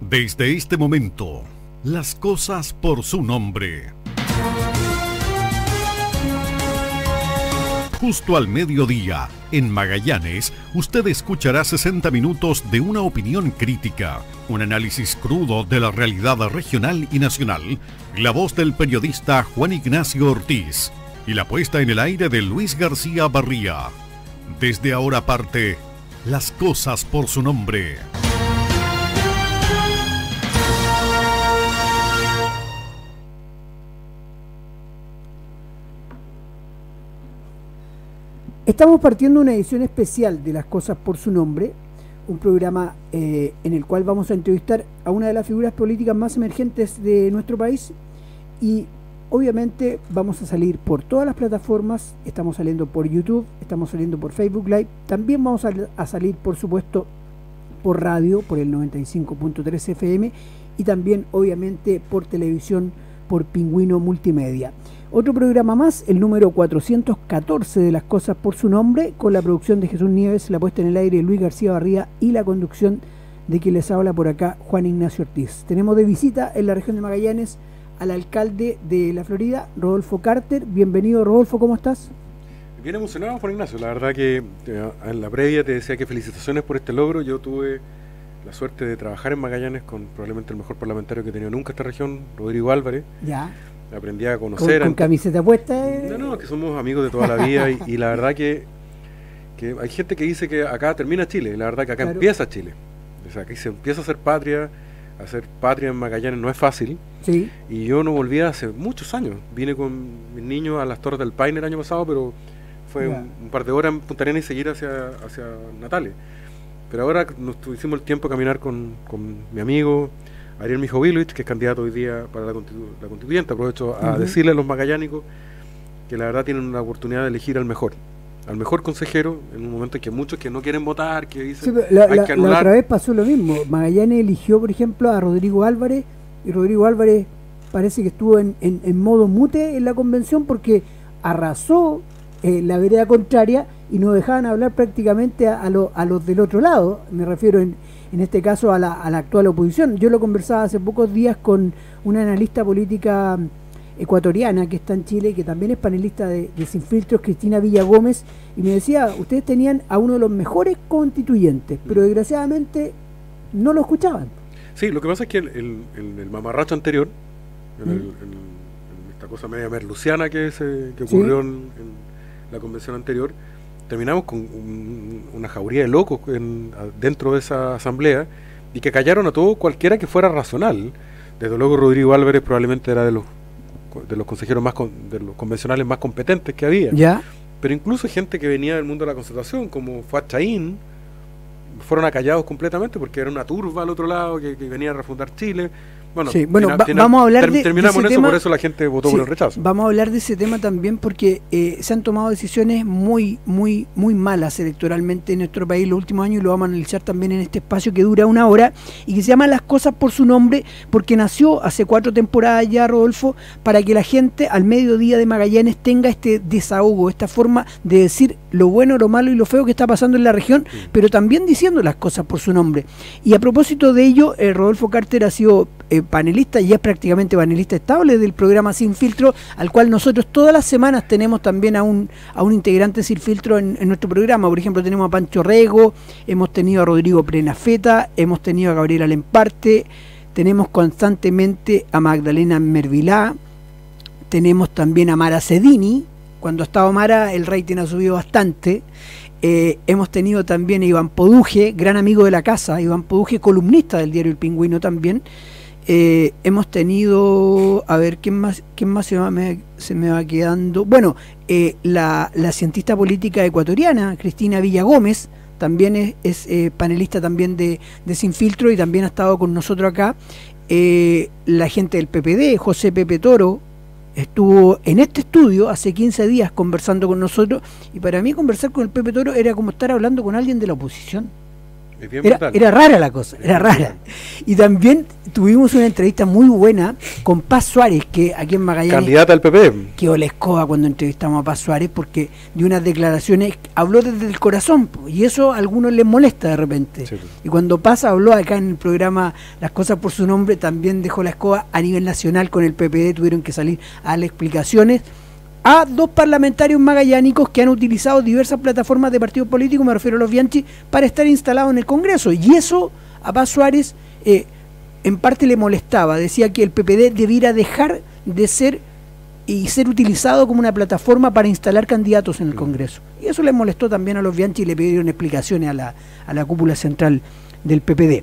Desde este momento, las cosas por su nombre. Justo al mediodía, en Magallanes, usted escuchará 60 minutos de una opinión crítica, un análisis crudo de la realidad regional y nacional, la voz del periodista Juan Ignacio Ortiz y la puesta en el aire de Luis García Barría. Desde ahora parte, las cosas por su nombre. Estamos partiendo una edición especial de Las Cosas por su nombre, un programa eh, en el cual vamos a entrevistar a una de las figuras políticas más emergentes de nuestro país y obviamente vamos a salir por todas las plataformas, estamos saliendo por YouTube, estamos saliendo por Facebook Live, también vamos a, a salir por supuesto por radio, por el 95.3 FM y también obviamente por televisión, por Pingüino Multimedia. Otro programa más, el número 414 de Las Cosas por su nombre, con la producción de Jesús Nieves, la puesta en el aire de Luis García Barría y la conducción de quien les habla por acá, Juan Ignacio Ortiz. Tenemos de visita en la región de Magallanes al alcalde de la Florida, Rodolfo Carter. Bienvenido, Rodolfo, ¿cómo estás? Bien emocionado, Juan Ignacio. La verdad que en la previa te decía que felicitaciones por este logro. Yo tuve la suerte de trabajar en Magallanes con probablemente el mejor parlamentario que he tenido nunca esta región, Rodrigo Álvarez. Ya aprendí a conocer. ¿Con, camiseta puesta? Eh? No, no, que somos amigos de toda la vida y, la verdad que, que, hay gente que dice que acá termina Chile, la verdad que acá empieza Chile. O sea, que se empieza a hacer patria, a hacer patria en Magallanes no es fácil. Sí. Y yo no volví hace muchos años. Vine con mis niños a las Torres del Paine el año pasado, pero fue un, par de horas en Punta Arenas y seguir hacia, hacia Natales. Pero ahora nos hicimos el tiempo de caminar con, con mi amigo, Ariel Mijovilovich, que es candidato hoy día para la, constituyente. Aprovecho a decirle a los magallánicos que la verdad tienen una oportunidad de elegir al mejor, al mejor consejero, en un momento en que muchos que no quieren votar, que dicen la, hay que anular. La otra vez pasó lo mismo. Magallanes eligió, por ejemplo, a Rodrigo Álvarez, y Rodrigo Álvarez parece que estuvo en, en, modo mute en la convención porque arrasó eh, la vereda contraria y no dejaban hablar prácticamente a, a los del otro lado, me refiero en, en este caso a la, actual oposición. Yo lo conversaba hace pocos días con una analista política ecuatoriana que está en Chile y que también es panelista de, de Sin Filtros, Cristina Villa Gómez, y me decía, ustedes tenían a uno de los mejores constituyentes, pero mm. desgraciadamente no lo escuchaban. Sí, lo que pasa es que el, mamarracho anterior, en, mm. esta cosa media merluciana que, se, que ocurrió en, la convención anterior, terminamos con una jauría de locos dentro de esa asamblea y que callaron a todo cualquiera que fuera racional. Desde luego Rodrigo Álvarez probablemente era de los de los consejeros más de los convencionales más competentes que había. ¿Ya? Pero incluso gente que venía del mundo de la concertación, como Fuad Chaín, fueron acallados completamente porque era una turba al otro lado que, que venía a refundar Chile. Bueno, vamos a hablar de, terminamos en eso, por eso la gente votó por el rechazo. Vamos a hablar de ese tema también porque eh, se han tomado decisiones muy, muy, muy malas electoralmente en nuestro país los últimos años y lo vamos a analizar también en este espacio que dura una hora y que se llama Las Cosas por su nombre porque nació hace cuatro temporadas ya, Rodolfo, para que la gente al mediodía de Magallanes tenga este desahogo, esta forma de decir lo bueno, lo malo y lo feo que está pasando en la región, pero también diciendo las cosas por su nombre. Y a propósito de ello, eh, Rodolfo Carter ha sido eh, panelista y es prácticamente panelista estable del programa Sin Filtro, al cual nosotros todas las semanas tenemos también a un, a un integrante Sin Filtro en, nuestro programa. Por ejemplo, tenemos a Pancho Rego, hemos tenido a Rodrigo Prenafeta, hemos tenido a Gabriela Lemparte, tenemos constantemente a Magdalena Mervilá, tenemos también a Mara Cedini, cuando ha estado Mara el rating ha subido bastante. Eh, hemos tenido también a Iván Poduje, gran amigo de la casa, Iván Poduje, columnista del diario El Pingüino también. Eh, hemos tenido, a ver, ¿quién más, quién más se, me, se me va quedando? Bueno, eh, la, cientista política ecuatoriana, Cristina Villa Gómez, también es, eh, panelista también de, de, Sin Filtro y también ha estado con nosotros acá. la gente del PPD, José Pepe Toro, estuvo en este estudio hace 15 días conversando con nosotros y para mí conversar con el Pepe Toro era como estar hablando con alguien de la oposición Era, rara la cosa, era rara. Y también tuvimos una entrevista muy buena con Paz Suárez, que aquí en Magallanes... Candidata al PP. Que olescoa cuando entrevistamos a Paz Suárez, porque de unas declaraciones habló desde el corazón, y eso a algunos les molesta de repente. Y cuando Paz habló acá en el programa Las Cosas por su Nombre, también dejó la escoba a nivel nacional con el PPD, tuvieron que salir a darle explicaciones a dos parlamentarios magallánicos que han utilizado diversas plataformas de partidos políticos, me refiero a los Bianchi, para estar instalados en el Congreso. Y eso a Paz Suárez eh, en parte le molestaba. Decía que el PPD debiera dejar de ser y ser utilizado como una plataforma para instalar candidatos en el Congreso. Y eso le molestó también a los Bianchi y le pidieron explicaciones a la, a la cúpula central del PPD.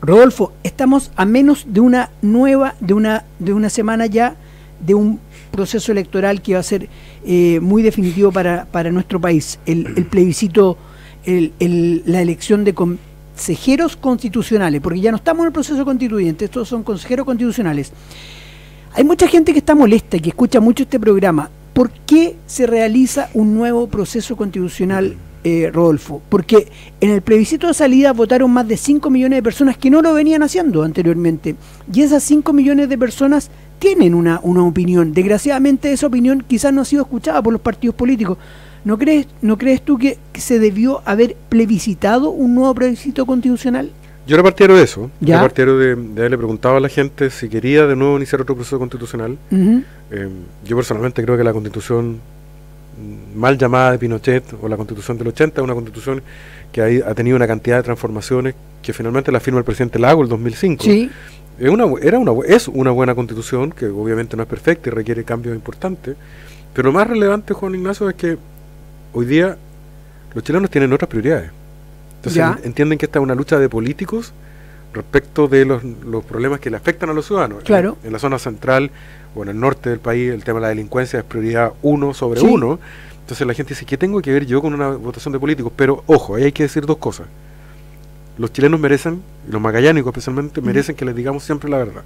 Rodolfo, estamos a menos de una nueva, de una, de una semana ya de un proceso electoral que va a ser eh, muy definitivo para, para, nuestro país. El, plebiscito, el, la elección de consejeros constitucionales, porque ya no estamos en el proceso constituyente, estos son consejeros constitucionales. Hay mucha gente que está molesta y que escucha mucho este programa. ¿Por qué se realiza un nuevo proceso constitucional, eh, Rodolfo? Porque en el plebiscito de salida votaron más de 5 millones de personas que no lo venían haciendo anteriormente. Y esas 5 millones de personas tienen una, una opinión. Desgraciadamente esa opinión quizás no ha sido escuchada por los partidos políticos. ¿No crees, ¿No crees tú que se debió haber plebiscitado un nuevo plebiscito constitucional? Yo era partidario de eso. ¿Ya? Era partidario de, haberle preguntado a la gente si quería de nuevo iniciar otro proceso constitucional. Eh, yo personalmente creo que la constitución mal llamada de Pinochet o la constitución del 80 es una constitución que ha, tenido una cantidad de transformaciones que finalmente la firma el presidente Lago el 2005. Sí. Es una, era una, es una buena constitución, que obviamente no es perfecta y requiere cambios importantes, pero lo más relevante, Juan Ignacio, es que hoy día los chilenos tienen otras prioridades. Entonces entienden que esta es una lucha de políticos respecto de los, los problemas que le afectan a los ciudadanos. Claro. En, la zona central o en el norte del país el tema de la delincuencia es prioridad uno sobre uno. Entonces la gente dice, ¿qué tengo que ver yo con una votación de políticos? Pero ojo, ahí hay que decir dos cosas los chilenos merecen, los magallánicos especialmente, merecen que les digamos siempre la verdad.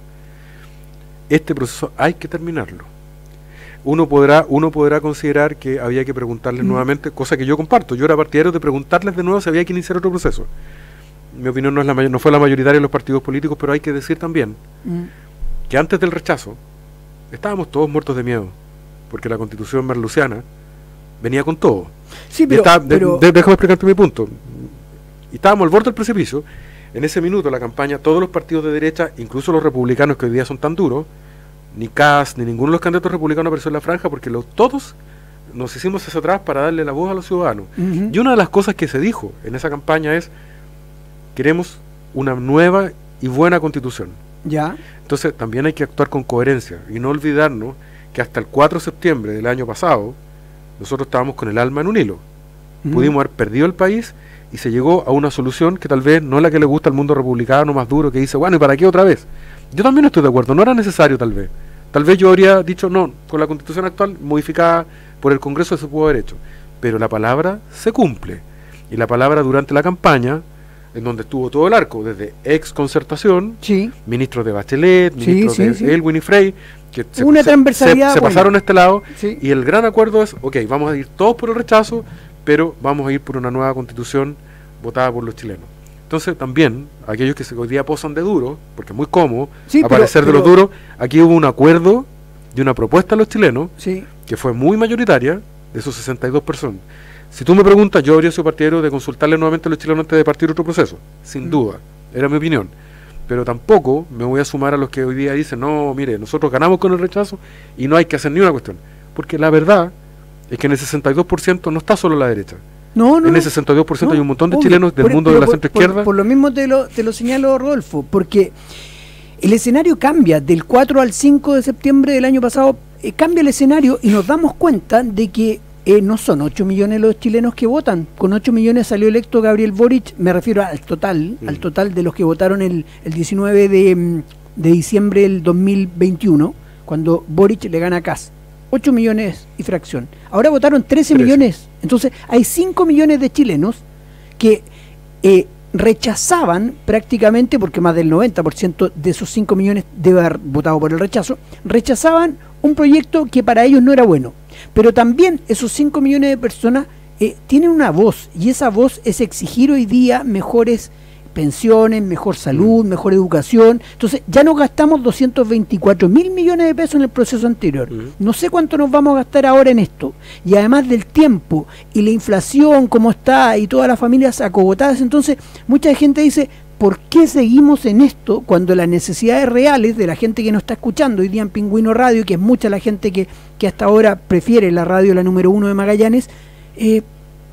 Este proceso hay que terminarlo. Uno podrá, uno podrá considerar que había que preguntarles nuevamente, cosa que yo comparto. Yo era partidario de preguntarles de nuevo si había que iniciar otro proceso. Mi opinión no, es la no fue la mayoritaria de los partidos políticos, pero hay que decir también que antes del rechazo estábamos todos muertos de miedo, porque la constitución merluciana venía con todo. Sí, pero, déjame explicarte mi punto y estábamos al borde del precipicio, en ese minuto la campaña, todos los partidos de derecha, incluso los republicanos que hoy día son tan duros, ni Kass, ni ninguno de los candidatos republicanos apareció en la franja porque los, todos nos hicimos hacia atrás para darle la voz a los ciudadanos. Y una de las cosas que se dijo en esa campaña es, queremos una nueva y buena constitución. Ya. Entonces también hay que actuar con coherencia y no olvidarnos que hasta el 4 de septiembre del año pasado nosotros estábamos con el alma en un hilo. Pudimos haber perdido el país y se llegó a una solución que tal vez no es la que le gusta al mundo republicano más duro, que dice, bueno, ¿y para qué otra vez? Yo también estoy de acuerdo, no era necesario tal vez. Tal vez yo habría dicho, no, con la constitución actual modificada por el Congreso se pudo haber hecho. Pero la palabra se cumple. Y la palabra durante la campaña, en donde estuvo todo el arco, desde ex concertación, sí. ministros de Bachelet, ministros de Elwin y Frey, que se, Una transversalidad se, pasaron a este lado, y el gran acuerdo es, ok, vamos a ir todos por el rechazo, pero vamos a ir por una nueva constitución votada por los chilenos. Entonces también, aquellos que se hoy día posan de duro, porque es muy cómodo aparecer de los duros, aquí hubo un acuerdo de una propuesta a los chilenos, que fue muy mayoritaria, de esos 62 personas. Si tú me preguntas, yo habría sido partidario de consultarle nuevamente a los chilenos antes de partir otro proceso, sin mm. duda, era mi opinión. Pero tampoco me voy a sumar a los que hoy día dicen, no, mire, nosotros ganamos con el rechazo y no hay que hacer ni una cuestión. Porque la verdad es que en el 62% no está solo la derecha. No, no, en el 62% hay un montón de chilenos del mundo de la centro izquierda. Por, lo mismo te lo, te lo señalo, Rodolfo, porque el escenario cambia del 4 al 5 de septiembre del año pasado, eh, cambia el escenario y nos damos cuenta de que eh, no son 8 millones los chilenos que votan. Con 8 millones salió electo Gabriel Boric, me refiero al total, al mm. total de los que votaron el, el 19 de, mm, de diciembre del 2021, cuando Boric le gana a Kass. 8 millones y fracción. Ahora votaron 13, millones. Entonces hay 5 millones de chilenos que eh, rechazaban prácticamente, porque más del 90% de esos 5 millones debe haber votado por el rechazo, rechazaban un proyecto que para ellos no era bueno. Pero también esos 5 millones de personas eh, tienen una voz y esa voz es exigir hoy día mejores pensiones, mejor salud, Mm. mejor educación. Entonces, ya nos gastamos 224 mil millones de pesos en el proceso anterior. Mm. No sé cuánto nos vamos a gastar ahora en esto. Y además del tiempo y la inflación, como está, y todas las familias acogotadas, entonces mucha gente dice, ¿por qué seguimos en esto cuando las necesidades reales de la gente que nos está escuchando hoy día en Pingüino Radio, que es mucha la gente que, que hasta ahora prefiere la radio, la número uno de Magallanes, eh,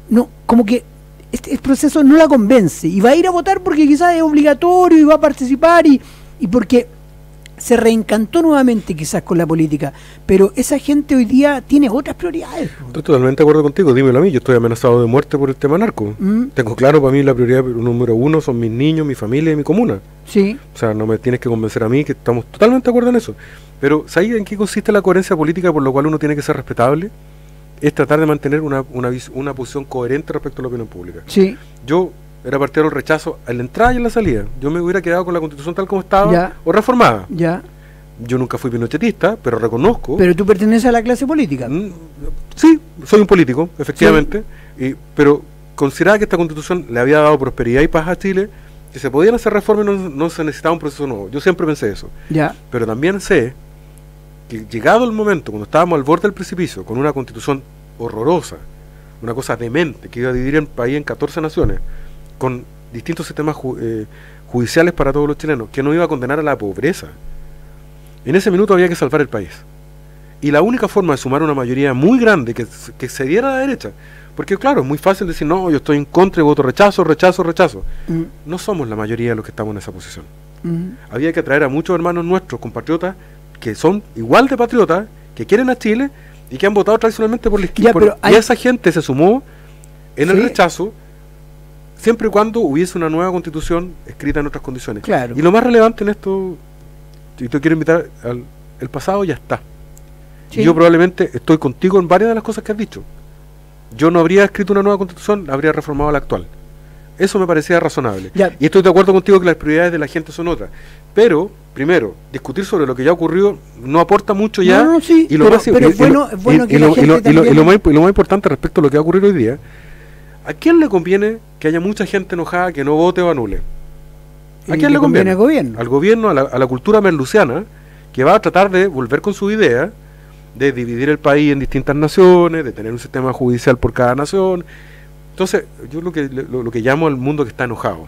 no, como que este, el proceso no la convence y va a ir a votar porque quizás es obligatorio y va a participar y, y porque se reencantó nuevamente quizás con la política, pero esa gente hoy día tiene otras prioridades. Estoy totalmente de acuerdo contigo, dímelo a mí, yo estoy amenazado de muerte por el tema narco. ¿Mm? Tengo claro, para mí la prioridad número uno son mis niños, mi familia y mi comuna. Sí, O sea, no me tienes que convencer a mí que estamos totalmente de acuerdo en eso. Pero ¿sabes en qué consiste la coherencia política por lo cual uno tiene que ser respetable? Es tratar de mantener una, una, una posición coherente respecto a la opinión pública. sí, Yo era partidario del rechazo en la entrada y en la salida. Yo me hubiera quedado con la constitución tal como estaba Ya. o reformada. ya. Yo nunca fui pinochetista, pero reconozco... Pero tú perteneces a la clase política. Mm, Sí, soy un político, efectivamente, y- pero consideraba que esta constitución le había dado prosperidad y paz a Chile, que se podían hacer reformas y no, no se necesitaba un proceso nuevo. Yo siempre pensé eso. Ya, Pero también sé que llegado el momento, cuando estábamos al borde del precipicio, con una constitución horrorosa, una cosa demente, que iba a dividir el país en 14 naciones, con distintos sistemas ju- eh, judiciales para todos los chilenos, que no iba a condenar a la pobreza. En ese minuto había que salvar el país. Y la única forma de sumar una mayoría muy grande que, que se diera a la derecha, porque claro, es muy fácil decir, no, yo estoy en contra y voto rechazo, rechazo, rechazo. mm, No somos la mayoría de los que estamos en esa posición mm, había que atraer a muchos hermanos nuestros, compatriotas, que son igual de patriotas, que quieren a Chile y que han votado tradicionalmente por la Ya, izquierda. hay- Y esa gente se sumó en el rechazo, siempre y cuando hubiese una nueva constitución escrita en otras condiciones. claro. Y lo más relevante en esto, y te quiero invitar al el pasado ya está. Sí. Y yo probablemente estoy contigo en varias de las cosas que has dicho. Yo no habría escrito una nueva constitución, habría reformado la actual. Eso me parecía razonable. Ya. Y estoy de acuerdo contigo que las prioridades de la gente son otras. Pero, primero, discutir sobre lo que ya ocurrió no aporta mucho ya. No, no, sí, y lo pero- más- pero y- es bueno- es bueno y- que y la lo- gente lo- y lo- y también- lo más, y lo más importante respecto a lo que va a ocurrir hoy día, ¿a quién le conviene que haya mucha gente enojada que no vote o anule? ¿A quién le conviene? al gobierno. Al gobierno, a la, a la cultura merluciana, que va a tratar de volver con su idea de dividir el país en distintas naciones, de tener un sistema judicial por cada nación. Entonces, yo lo que, lo, lo que llamo al mundo que está enojado.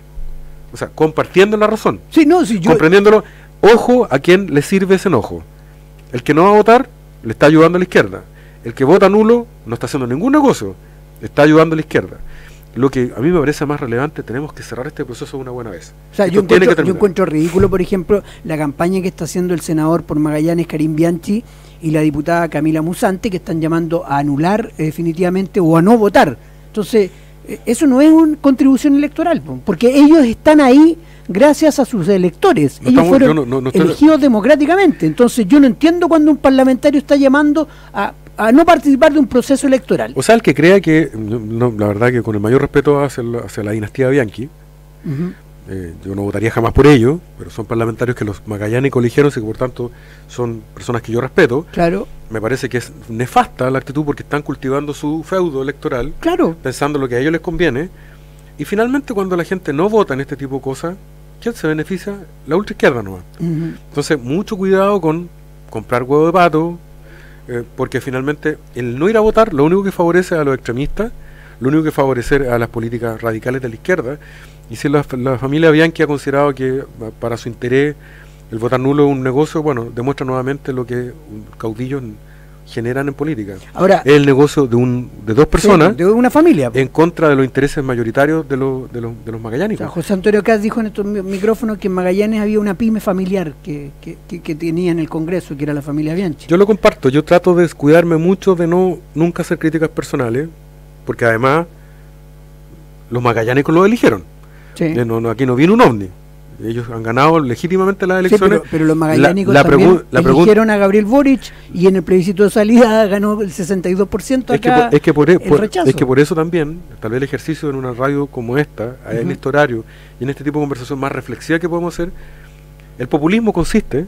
O sea, compartiendo la razón, Sí, no, yo, comprendiéndolo. Ojo a quien le sirve ese enojo. El que no va a votar le está ayudando a la izquierda. El que vota nulo no está haciendo ningún negocio, le está ayudando a la izquierda. Lo que a mí me parece más relevante, tenemos que cerrar este proceso de una buena vez. O sea, yo encuentro, yo encuentro ridículo, por ejemplo, la campaña que está haciendo el senador por Magallanes, Karim Bianchi, y la diputada Camila Musante, que están llamando a anular eh, definitivamente o a no votar. Entonces, eso no es una contribución electoral, po, porque ellos están ahí gracias a sus electores. No ellos estamos- fueron yo no- no- no estoy- elegidos democráticamente. Entonces, yo no entiendo cuando un parlamentario está llamando a, a no participar de un proceso electoral. O sea, el que crea que, la verdad que con el mayor respeto hacia la, hacia la dinastía Bianchi. Eh, yo no votaría jamás por ello, pero son parlamentarios que los magallánicos eligieron y que por tanto son personas que yo respeto. Claro, Me parece que es nefasta la actitud porque están cultivando su feudo electoral, claro. pensando lo que a ellos les conviene. Y finalmente cuando la gente no vota en este tipo de cosas, ¿quién se beneficia? La ultraizquierda nomás. Ujú. Entonces, mucho cuidado con comprar huevo de pato, eh, porque finalmente el no ir a votar lo único que favorece a los extremistas, lo único que favorece a las políticas radicales de la izquierda. Y si la, la familia Bianchi ha considerado que para su interés el votar nulo es un negocio, bueno, demuestra nuevamente lo que caudillos generan en política. Ahora, Es el negocio de, un, de dos sí, personas de una familia. en contra de los intereses mayoritarios de, los de, los, de los O magallánicos. sea, José Antonio Caz dijo en estos mi- micrófonos que en Magallanes había una pyme familiar que, que, que- que tenía en el Congreso, que era la familia Bianchi. Yo lo comparto, yo trato de descuidarme mucho de no nunca hacer críticas personales, porque además los magallánicos lo eligieron. Sí. Eh, no- no, aquí no viene un ovni. Ellos han ganado legítimamente las Sí, elecciones. pero, pero los magallánicos La- la también eligieron a Gabriel Boric y en el plebiscito de salida ganó el 62% es, que acá. por, es, que por, e- el por- rechazo. es que por eso también, tal vez el ejercicio en una radio como esta, en este horario y en este tipo de conversación más reflexiva que podemos hacer, el populismo consiste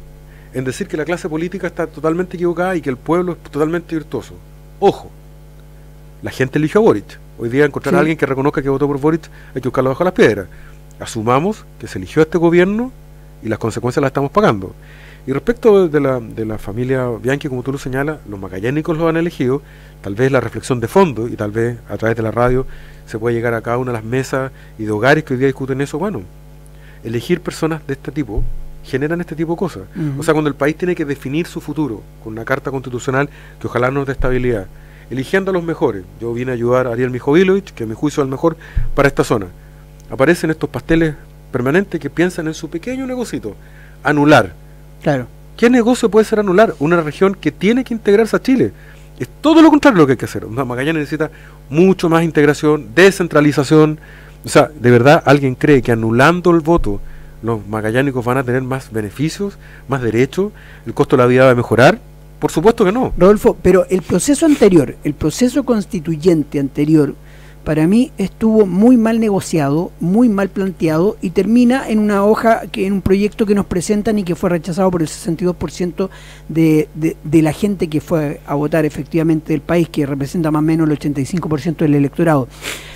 en decir que la clase política está totalmente equivocada y que el pueblo es totalmente virtuoso. Ojo, la gente eligió a Boric. Hoy día encontrar a alguien que reconozca que votó por Boric hay que buscarlo bajo las piedras. Asumamos que se eligió a este gobierno y las consecuencias las estamos pagando. Y respecto de la, de la familia Bianchi, como tú lo señalas, los magallánicos lo han elegido, tal vez la reflexión de fondo y tal vez a través de la radio se puede llegar a cada una de las mesas y de hogares que hoy día discuten eso, bueno, elegir personas de este tipo generan este tipo de cosas. O sea, cuando el país tiene que definir su futuro con una carta constitucional que ojalá nos dé estabilidad, eligiendo a los mejores. Yo vine a ayudar a Ariel Mijovilovich, que a mi juicio es el mejor para esta zona. Aparecen estos pasteles permanentes que piensan en su pequeño negocito, anular. Claro. ¿Qué negocio puede ser anular? Una región que tiene que integrarse a Chile. Es todo lo contrario lo que hay que hacer. Magallanes necesita mucho más integración, descentralización. O sea, ¿de verdad alguien cree que anulando el voto los magallánicos van a tener más beneficios, más derechos, el costo de la vida va a mejorar? Por supuesto que no. Rodolfo, pero el proceso anterior, el proceso constituyente anterior, para mí estuvo muy mal negociado, muy mal planteado y termina en una hoja, que en un proyecto que nos presentan y que fue rechazado por el 62% de, de, de la gente que fue a votar efectivamente del país, que representa más o menos el 85% del electorado.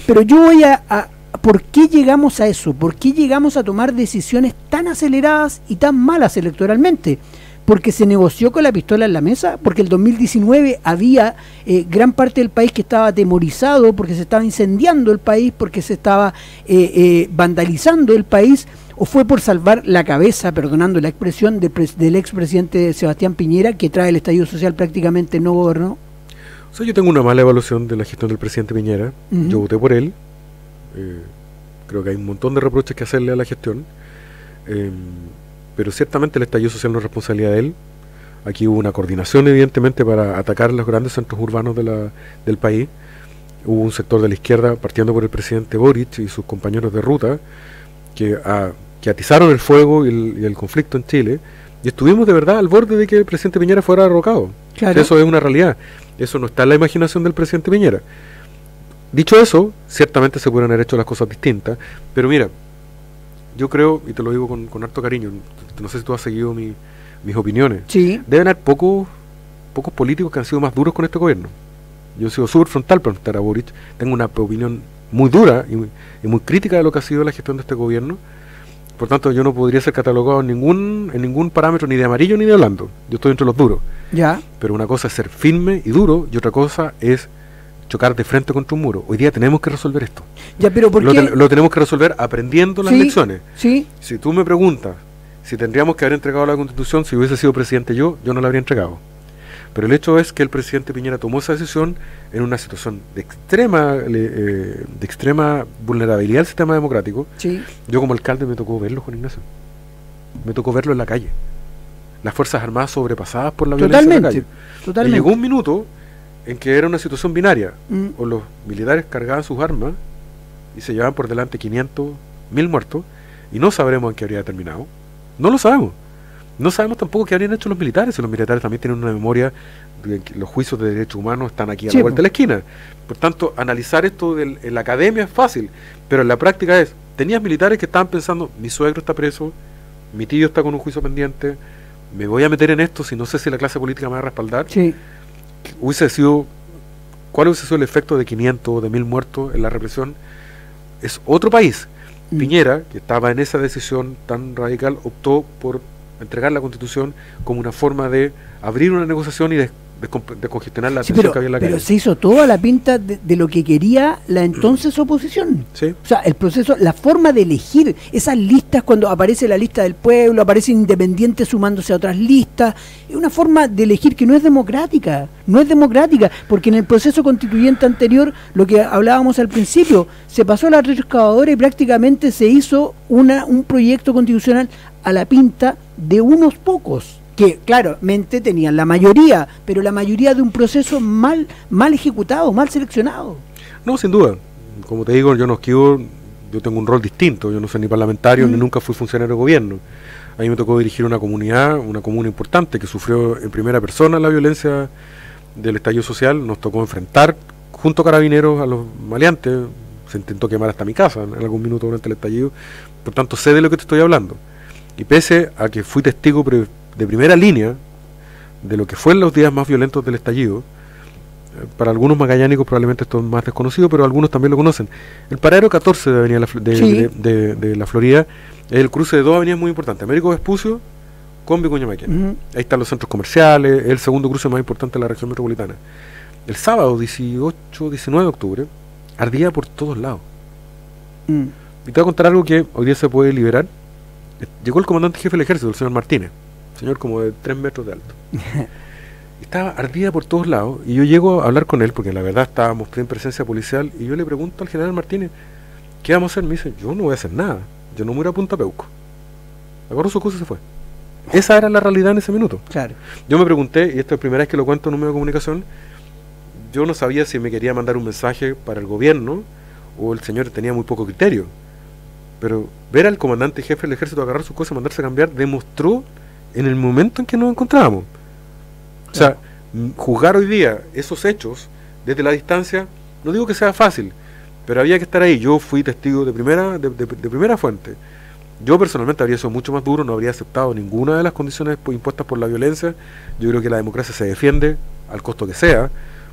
Pero yo voy a, a ¿Por qué llegamos a eso? ¿Por qué llegamos a tomar decisiones tan aceleradas y tan malas electoralmente? Porque se negoció con la pistola en la mesa, porque el 2019 había eh, gran parte del país que estaba atemorizado, porque se estaba incendiando el país, porque se estaba eh, eh, vandalizando el país, o fue por salvar la cabeza, perdonando la expresión, de, del expresidente Sebastián Piñera, que trae el estallido social prácticamente no gobernó. O sea, yo tengo una mala evaluación de la gestión del presidente Piñera, uh -huh. yo voté por él, creo que hay un montón de reproches que hacerle a la gestión pero ciertamente el estallido social no es responsabilidad de él. Aquí hubo una coordinación, evidentemente, para atacar los grandes centros urbanos de la, del país. Hubo un sector de la izquierda, partiendo por el presidente Boric y sus compañeros de ruta, que, a, que atizaron el fuego y el, y el, conflicto en Chile. Y estuvimos de verdad al borde de que el presidente Piñera fuera derrocado. Claro. Eso es una realidad. Eso no está en la imaginación del presidente Piñera. Dicho eso, ciertamente se pudieron haber hecho las cosas distintas. Pero mira, yo creo, y te lo digo con, con harto cariño, no sé si tú has seguido mi, mis opiniones, sí. deben haber pocos, pocos políticos que han sido más duros con este gobierno. Yo he sido súper frontal para estar a Boric, tengo una opinión muy dura y muy, y muy, crítica de lo que ha sido la gestión de este gobierno. Por tanto, yo no podría ser catalogado en ningún, en ningún parámetro ni de amarillo ni de blando. Yo estoy entre los duros. Ya. Pero una cosa es ser firme y duro y otra cosa es chocar de frente contra un muro. Hoy día tenemos que resolver esto. Ya, pero ¿por lo, qué? te, lo tenemos que resolver aprendiendo las sí, lecciones. Sí. Si tú me preguntas si tendríamos que haber entregado la constitución, si hubiese sido presidente yo, yo no la habría entregado. Pero el hecho es que el presidente Piñera tomó esa decisión en una situación de extrema, eh, de extrema vulnerabilidad al sistema democrático. Sí. Yo como alcalde me tocó verlo, Juan Ignacio. Me tocó verlo en la calle. Las Fuerzas Armadas sobrepasadas por la totalmente, violencia en la calle. Totalmente. Y llegó un minuto en que era una situación binaria. Mm. O los militares cargaban sus armas y se llevaban por delante 500, mil muertos y no sabremos en qué habría terminado. No lo sabemos. No sabemos tampoco qué habrían hecho los militares. Los militares también tienen una memoria de que los juicios de derechos humanos están aquí a Sí, la vuelta po. de la esquina. Por tanto, analizar esto del- en la academia es fácil, pero en la práctica es, tenías militares que estaban pensando, mi suegro está preso, mi tío está con un juicio pendiente, me voy a meter en esto si no sé si la clase política me va a respaldar. Sí. Hubiese sido, ¿cuál hubiese sido el efecto de 500 o de 1000 muertos en la represión? Es otro país. Mm. Piñera, que estaba en esa decisión tan radical, optó por entregar la constitución como una forma de abrir una negociación y de, de, de congestionar la Sí, pero, que había en la pero calle. se hizo toda la pinta de, de lo que quería la entonces oposición. Sí. O sea, el proceso, la forma de elegir esas listas cuando aparece la lista del pueblo, aparecen independientes sumándose a otras listas, es una forma de elegir que no es democrática, no es democrática, porque en el proceso constituyente anterior, lo que hablábamos al principio, se pasó a la retroexcavadora y prácticamente se hizo una, un proyecto constitucional a la pinta de unos pocos que claramente tenían la mayoría, pero la mayoría de un proceso mal, mal ejecutado, mal seleccionado. No, sin duda. Como te digo, yo no esquivo, yo tengo un rol distinto. Yo no soy ni parlamentario Mm. ni nunca fui funcionario de gobierno. A mí me tocó dirigir una comunidad, una comuna importante que sufrió en primera persona la violencia del estallido social. Nos tocó enfrentar junto a carabineros a los maleantes. Se intentó quemar hasta mi casa en algún minuto durante el estallido. Por tanto, sé de lo que te estoy hablando. Y pese a que fui testigo pre- de primera línea de lo que fue en los días más violentos del estallido, para algunos magallánicos probablemente esto es más desconocido, pero algunos también lo conocen. El paradero 14 de, Avenida de, la Florida es el cruce de dos avenidas muy importantes, Américo Vespucio con Vicuña Maquena. Ahí están los centros comerciales, es el segundo cruce más importante de la región metropolitana. El sábado 18, 19 de octubre, ardía por todos lados. Mm. Y te voy a contar algo que hoy día se puede liberar. Llegó el comandante jefe del ejército, el señor Martínez, señor como de 3 metros de alto. estaba ardida por todos lados y yo llego a hablar con él porque la verdad estábamos en presencia policial y yo le pregunto al general Martínez, ¿qué vamos a hacer? Me dice, yo no voy a hacer nada, yo no me voy a Punta Peuco. Agarró su cosa y se fue. Esa era la realidad en ese minuto. Claro. Yo me pregunté, y esto es la primera vez que lo cuento en un medio de comunicación, yo no sabía si me quería mandar un mensaje para el gobierno o el señor tenía muy poco criterio. Pero ver al comandante jefe del ejército agarrar sus cosas y mandarse a cambiar demostró en el momento en que nos encontrábamos. O sea, juzgar hoy día esos hechos desde la distancia, no digo que sea fácil, pero había que estar ahí. Yo fui testigo de primera, de, primera fuente. Yo personalmente habría sido mucho más duro, no habría aceptado ninguna de las condiciones impuestas por la violencia. Yo creo que la democracia se defiende al costo que sea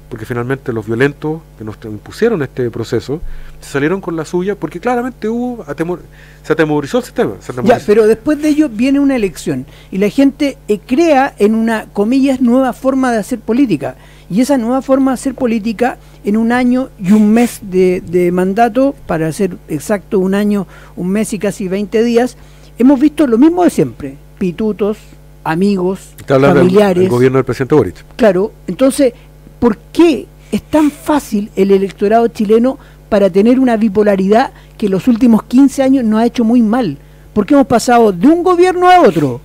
porque finalmente los violentos que nos impusieron este proceso se salieron con la suya porque claramente hubo atemor, se atemorizó el sistema. Ya, pero después de ello viene una elección y la gente eh, crea en una, comillas, nueva forma de hacer política. Y esa nueva forma de hacer política en un año y un mes de, de mandato, para ser exacto, un año, un mes y casi 20 días, hemos visto lo mismo de siempre. Pitutos, amigos, familiares. El gobierno del presidente Boric. Claro, entonces ¿Por qué es tan fácil el electorado chileno para tener una bipolaridad que los últimos 15 años nos ha hecho muy mal? Porque hemos pasado de un gobierno a otro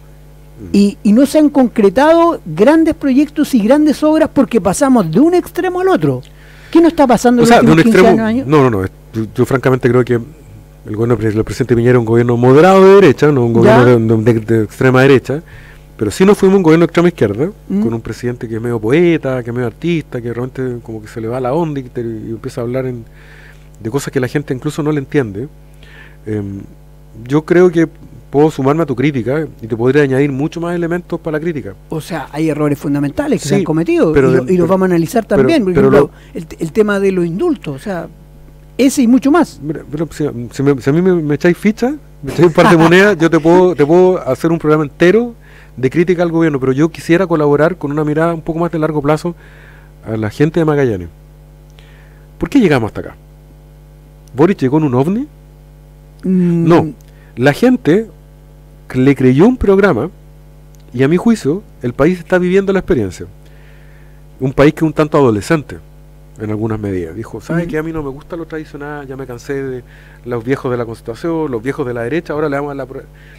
y, no se han concretado grandes proyectos y grandes obras porque pasamos de un extremo al otro. ¿Qué no está pasando en los últimos 15 años? No, no, no. Yo, francamente creo que el gobierno del presidente Piñera es un gobierno moderado de derecha, no un gobierno de extrema derecha pero si nos fuimos un gobierno de extrema izquierda, mm. con un presidente que es medio poeta, que es medio artista, que realmente como que se le va la onda y, empieza a hablar de cosas que la gente incluso no le entiende. Em, yo creo que puedo sumarme a tu crítica y te podría añadir mucho más elementos para la crítica. O sea, hay errores fundamentales que se han cometido y, los vamos a analizar también. Por ejemplo, el, tema de los indultos, o sea, ese y mucho más. Pero, si, a mí me, echáis ficha, me echáis un par de monedas, yo te puedo, te puedo hacer un programa entero de crítica al gobierno, pero yo quisiera colaborar con una mirada un poco más de largo plazo a la gente de Magallanes. ¿Por qué llegamos hasta acá? ¿Boris llegó en un ovni? Mm. No. La gente le creyó un programa y a mi juicio el país está viviendo la experiencia. Un país que es un tanto adolescente en algunas medidas. Dijo, ¿sabes que A mí no me gusta lo tradicional, ya me cansé de los viejos de la Constitución, los viejos de la derecha, ahora le damos la,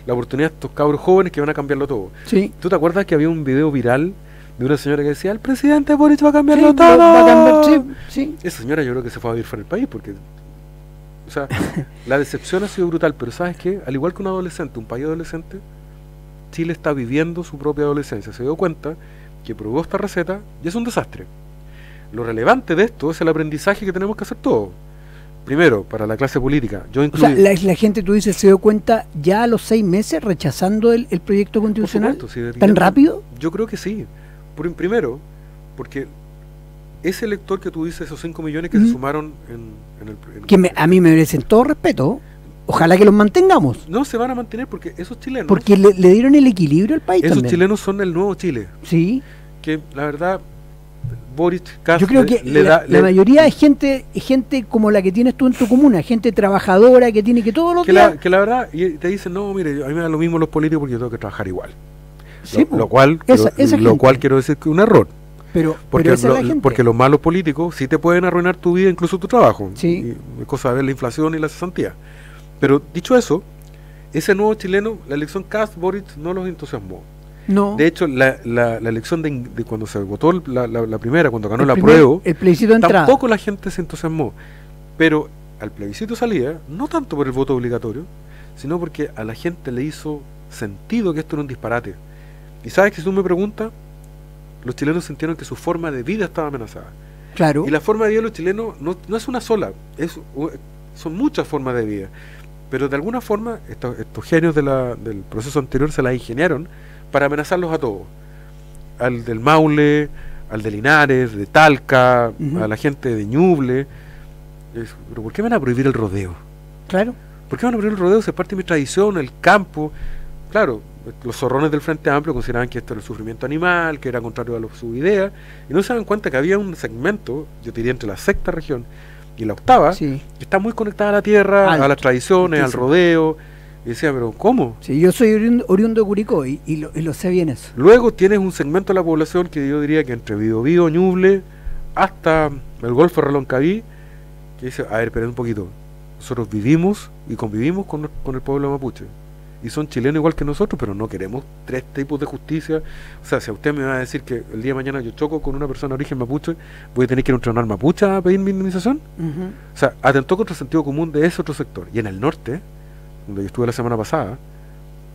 la oportunidad a estos cabros jóvenes que van a cambiarlo todo. Sí. ¿Tú te acuerdas que había un video viral de una señora que decía, el presidente Boric va a cambiarlo todo? sí, Esa señora yo creo que se fue a vivir fuera del país porque... O sea, la decepción ha sido brutal, pero ¿sabes qué? Al igual que un adolescente, un país adolescente, Chile está viviendo su propia adolescencia. Se dio cuenta que probó esta receta y es un desastre. Lo relevante de esto es el aprendizaje que tenemos que hacer todos. Primero, para la clase política. Yo o sea, la, gente, tú dices, se dio cuenta ya a los seis meses rechazando el, proyecto constitucional. ¿Tan rápido? Yo creo que sí. Por, primero, porque ese elector que tú dices, esos 5 millones que se sumaron en, el... que a mí me merecen todo respeto. Ojalá que los mantengamos. No, se van a mantener porque esos chilenos... Porque le, dieron el equilibrio al país Esos chilenos son el nuevo Chile. Sí. Que la verdad, Boris Yo creo que la, mayoría es gente gente como la que tienes tú en tu comuna, gente trabajadora que tiene que todos los que días... que la verdad, y te dicen, no, mire, a mí me da lo mismo los políticos porque yo tengo que trabajar igual. lo, cual, lo, cual quiero decir que es un error. Pero, porque, porque los malos políticos sí te pueden arruinar tu vida, incluso tu trabajo. Sí. Y, cosa de ver la inflación y la cesantía. Pero dicho eso, ese nuevo chileno, la elección Cast Boris no los entusiasmó. No. De hecho, la, la, elección de, cuando se votó la, la, primera, cuando ganó la prueba, el plebiscito tampoco la gente se entusiasmó. Pero al plebiscito salía, no tanto por el voto obligatorio, sino porque a la gente le hizo sentido que esto era un disparate. Y sabes que si tú me preguntas, los chilenos sintieron que su forma de vida estaba amenazada. Claro. Y la forma de vida de los chilenos no, no es una sola, es, son muchas formas de vida. Pero de alguna forma, estos, estos genios de la, del proceso anterior se la ingeniaron para amenazarlos a todos. Al del Maule, al de Linares, de Talca, a la gente de Ñuble. pero ¿por qué van a prohibir el rodeo? Claro. ¿Por qué van a prohibir el rodeo? Se parte de mi tradición, el campo. Claro, los zorrones del Frente Amplio consideraban que esto era el sufrimiento animal, que era contrario a su idea, y no se dan cuenta que había un segmento, yo diría entre la sexta región y la octava, que está muy conectada a la tierra, a las tradiciones, al rodeo. Y decía, pero ¿cómo? Sí, yo soy oriundo, de Curicó y, lo, sé bien eso. Luego tienes un segmento de la población que yo diría que entre Biobío, Ñuble, hasta el Golfo Reloncaví, que dice, a ver, esperen un poquito, nosotros vivimos y convivimos con, con el pueblo mapuche y son chilenos igual que nosotros, pero no queremos tres tipos de justicia. O sea, si a usted me va a decir que el día de mañana yo choco con una persona de origen mapuche, voy a tener que ir a un tribunal mapuche a pedir mi indemnización. O sea, atentó contra el sentido común de ese otro sector. Y en el norte, donde yo estuve la semana pasada,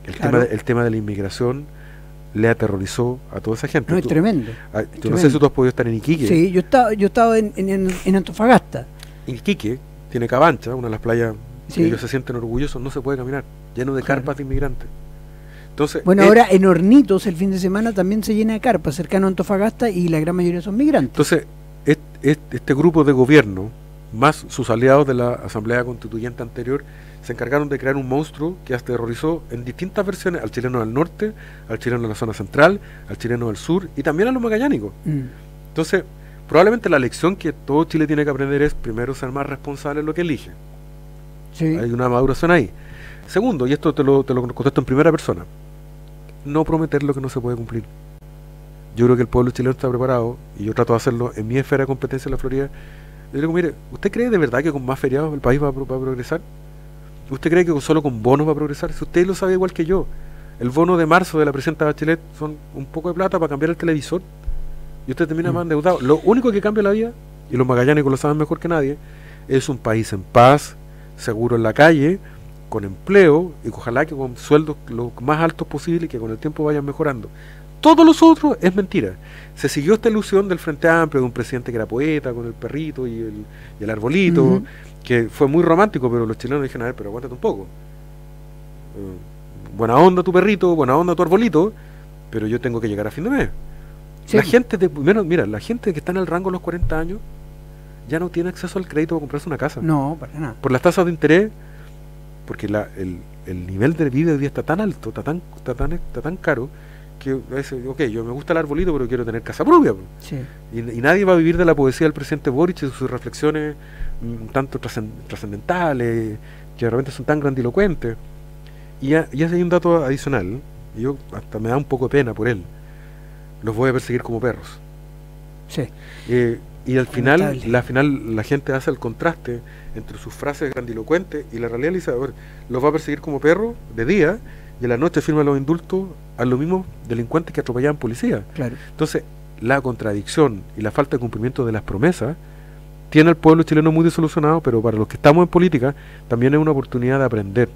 el, tema, de, el tema de la inmigración le aterrorizó a toda esa gente. No, es tremendo. Ah, yo no sé si tú has podido estar en Iquique. Sí, yo he estado, yo he estado en, en, en Antofagasta. Iquique tiene Cabancha, una de las playas ellos se sienten orgullosos, no se puede caminar, lleno de carpas de inmigrantes. Entonces, bueno, ahora en Hornitos el fin de semana también se llena de carpas, cercano a Antofagasta, y la gran mayoría son migrantes. Entonces, este, grupo de gobierno, más sus aliados de la Asamblea Constituyente anterior, se encargaron de crear un monstruo que aterrorizó en distintas versiones al chileno del norte, al chileno de la zona central, al chileno del sur y también a los magallánicos. Mm. Entonces, probablemente la lección que todo Chile tiene que aprender es primero ser más responsable en lo que elige. Hay una maduración ahí. Segundo, y esto te lo, te lo contesto en primera persona, no prometer lo que no se puede cumplir. Yo creo que el pueblo chileno está preparado, y yo trato de hacerlo en mi esfera de competencia en la Florida. Yo digo, mire, ¿usted cree de verdad que con más feriados el país va a, progresar? ¿Usted cree que solo con bonos va a progresar? Si usted lo sabe igual que yo, el bono de marzo de la presidenta Bachelet son un poco de plata para cambiar el televisor y usted termina mm. más endeudado. Lo único que cambia la vida, y los magallánicos lo saben mejor que nadie, es un país en paz, seguro en la calle, con empleo y ojalá que con sueldos lo más altos posible y que con el tiempo vayan mejorando. Todo lo otro es mentira. Se siguió esta ilusión del Frente Amplio, de un presidente que era poeta, con el perrito y el, arbolito, que fue muy romántico, pero los chilenos dijeron, a ver, pero aguántate un poco. Eh, buena onda tu perrito, buena onda tu arbolito, pero yo tengo que llegar a fin de mes. La gente, de, mira, la gente que está en el rango de los 40 años, ya no tiene acceso al crédito para comprarse una casa. No, para nada. Por las tasas de interés, porque la, el, el, nivel de vida hoy día está tan alto, está tan, está tan, está tan caro, que a veces, ok, yo me gusta el arbolito, pero quiero tener casa propia. Sí. Y, nadie va a vivir de la poesía del presidente Boric y sus reflexiones un mm, tanto trascendentales, que de repente son tan grandilocuentes. Y ya, ya hay un dato adicional, y yo hasta me da un poco de pena por él. Los voy a perseguir como perros. Sí. Eh, y al final la final la gente hace el contraste entre sus frases grandilocuentes y la realidad dice, los va a perseguir como perro de día y en la noche firma los indultos a los mismos delincuentes que atropellaban policía. Claro. Entonces, la contradicción y la falta de cumplimiento de las promesas tiene al pueblo chileno muy disolucionado, pero para los que estamos en política también es una oportunidad de aprender.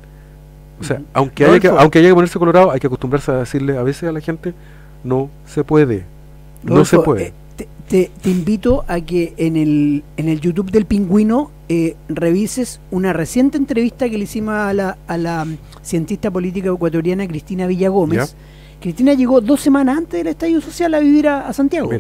O sea, aunque, haya que, aunque haya que ponerse colorado, hay que acostumbrarse a decirle a veces a la gente, no se puede. No se puede. Eh, te, invito a que en el, en el YouTube del Pingüino eh, revises una reciente entrevista que le hicimos a la, a la cientista política ecuatoriana Cristina Villagómez. Cristina llegó dos semanas antes del estallido social a vivir a, Santiago.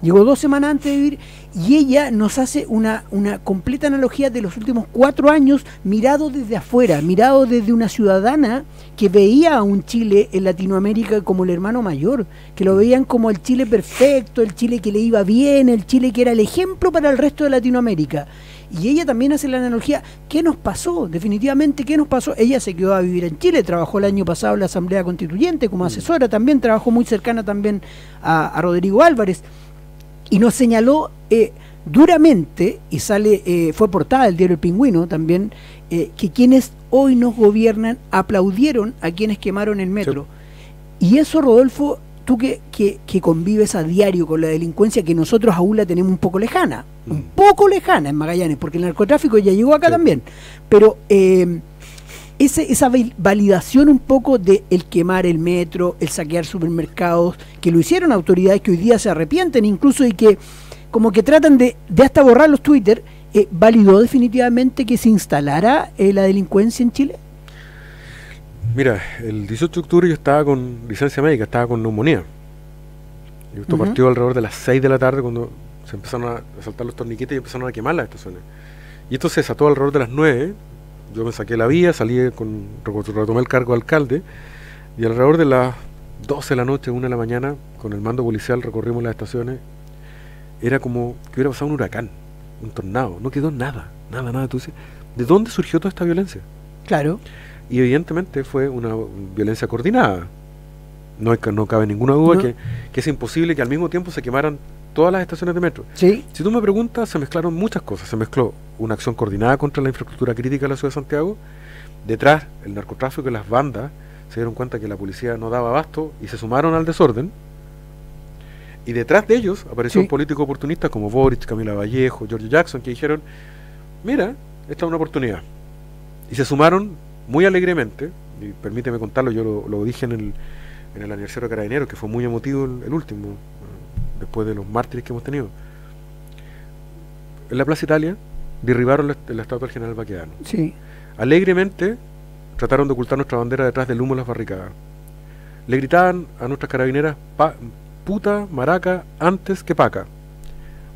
Llegó dos semanas antes de vivir y ella nos hace una, una completa analogía de los últimos cuatro años mirado desde afuera, mirado desde una ciudadana que veía a un Chile en Latinoamérica como el hermano mayor, que lo veían como el Chile perfecto, el Chile que le iba bien, el Chile que era el ejemplo para el resto de Latinoamérica. Y ella también hace la analogía, ¿qué nos pasó? Definitivamente, ¿qué nos pasó? Ella se quedó a vivir en Chile, trabajó el año pasado en la Asamblea Constituyente como mm. asesora, también trabajó muy cercana también a Rodrigo Álvarez y nos señaló eh, duramente, y sale, eh, fue portada del diario El Pingüino también, eh, que quienes hoy nos gobiernan aplaudieron a quienes quemaron el metro. Y eso, Rodolfo, tú que, que, que, convives a diario con la delincuencia que nosotros aún la tenemos un poco lejana, un mm. poco lejana en Magallanes, porque el narcotráfico ya llegó acá también, pero ese, esa validación un poco de el quemar el metro, el saquear supermercados, que lo hicieron autoridades que hoy día se arrepienten incluso y que como que tratan de, de hasta borrar los Twitter, eh, ¿validó definitivamente que se instalara eh, la delincuencia en Chile? Mira, el 18 de octubre yo estaba con licencia médica, estaba con neumonía. Y esto partió alrededor de las 6 de la tarde cuando se empezaron a saltar los torniquetes y empezaron a quemar las estaciones. Y esto se desató alrededor de las 9. Yo me saqué la vía, salí con retomé el cargo de alcalde y alrededor de las 12 de la noche, 1 de la mañana, con el mando policial recorrimos las estaciones. Era como que hubiera pasado un huracán, un tornado. No quedó nada, nada, nada. Tú ¿de dónde surgió toda esta violencia? Claro. Y evidentemente fue una violencia coordinada. No, no cabe ninguna duda que, que, es imposible que al mismo tiempo se quemaran todas las estaciones de metro. Sí. Si tú me preguntas, se mezclaron muchas cosas. Se mezcló una acción coordinada contra la infraestructura crítica de la ciudad de Santiago. Detrás, el narcotráfico y las bandas se dieron cuenta que la policía no daba abasto y se sumaron al desorden. Y detrás de ellos apareció un político oportunista como Boric, Camila Vallejo, George Jackson, que dijeron, mira, esta es una oportunidad. Y se sumaron muy alegremente, y permíteme contarlo, yo lo, dije en el, en el aniversario de Carabineros, que fue muy emotivo el, último, después de los mártires que hemos tenido. En la Plaza Italia derribaron la, estatua del general Baquedano. Sí. Alegremente trataron de ocultar nuestra bandera detrás del humo de las barricadas. Le gritaban a nuestras carabineras puta, maraca, antes que paca.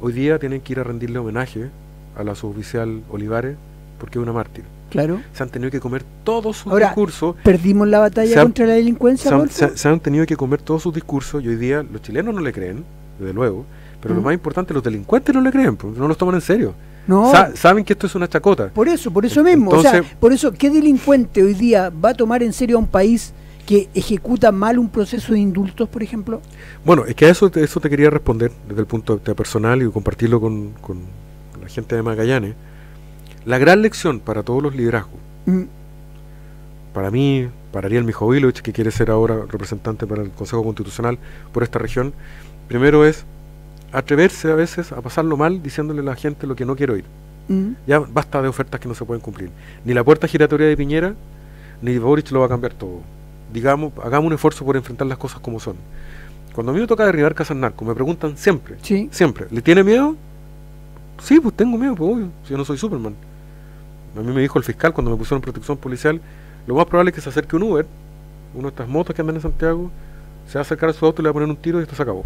Hoy día tienen que ir a rendirle homenaje a la suboficial Olivares porque es una mártir. Claro. Se han tenido que comer todos sus discursos. ¿Perdimos la batalla contra la delincuencia? Se han, tenido que comer todos sus discursos y hoy día los chilenos no le creen, desde luego, pero lo mm. más importante, los delincuentes no le creen, porque no los toman en serio. No. saben que esto es una chacota. Por eso, por eso mismo. o sea, por eso, ¿qué delincuente hoy día va a tomar en serio a un país que ejecuta mal un proceso de indultos, por ejemplo? Bueno, es que a eso, eso te quería responder desde el punto de vista personal y compartirlo con, con la gente de Magallanes. La gran lección para todos los liderazgos, mm. para mí, para Ariel Mijovilovich, que quiere ser ahora representante para el Consejo Constitucional por esta región, primero es atreverse a veces a pasarlo mal diciéndole a la gente lo que no quiero oír. Mm. Ya basta de ofertas que no se pueden cumplir. Ni la puerta giratoria de Piñera, ni Boric lo va a cambiar todo. Digamos, hagamos un esfuerzo por enfrentar las cosas como son. Cuando a mí me toca derribar casas narco, me preguntan siempre, siempre, ¿le tiene miedo? Sí, pues tengo miedo, pues obvio, si yo no soy Superman. A mí me dijo el fiscal cuando me pusieron protección policial, lo más probable es que se acerque un Uber, una de estas motos que andan en Santiago, se va a acercar a su auto y le va a poner un tiro y esto se acabó.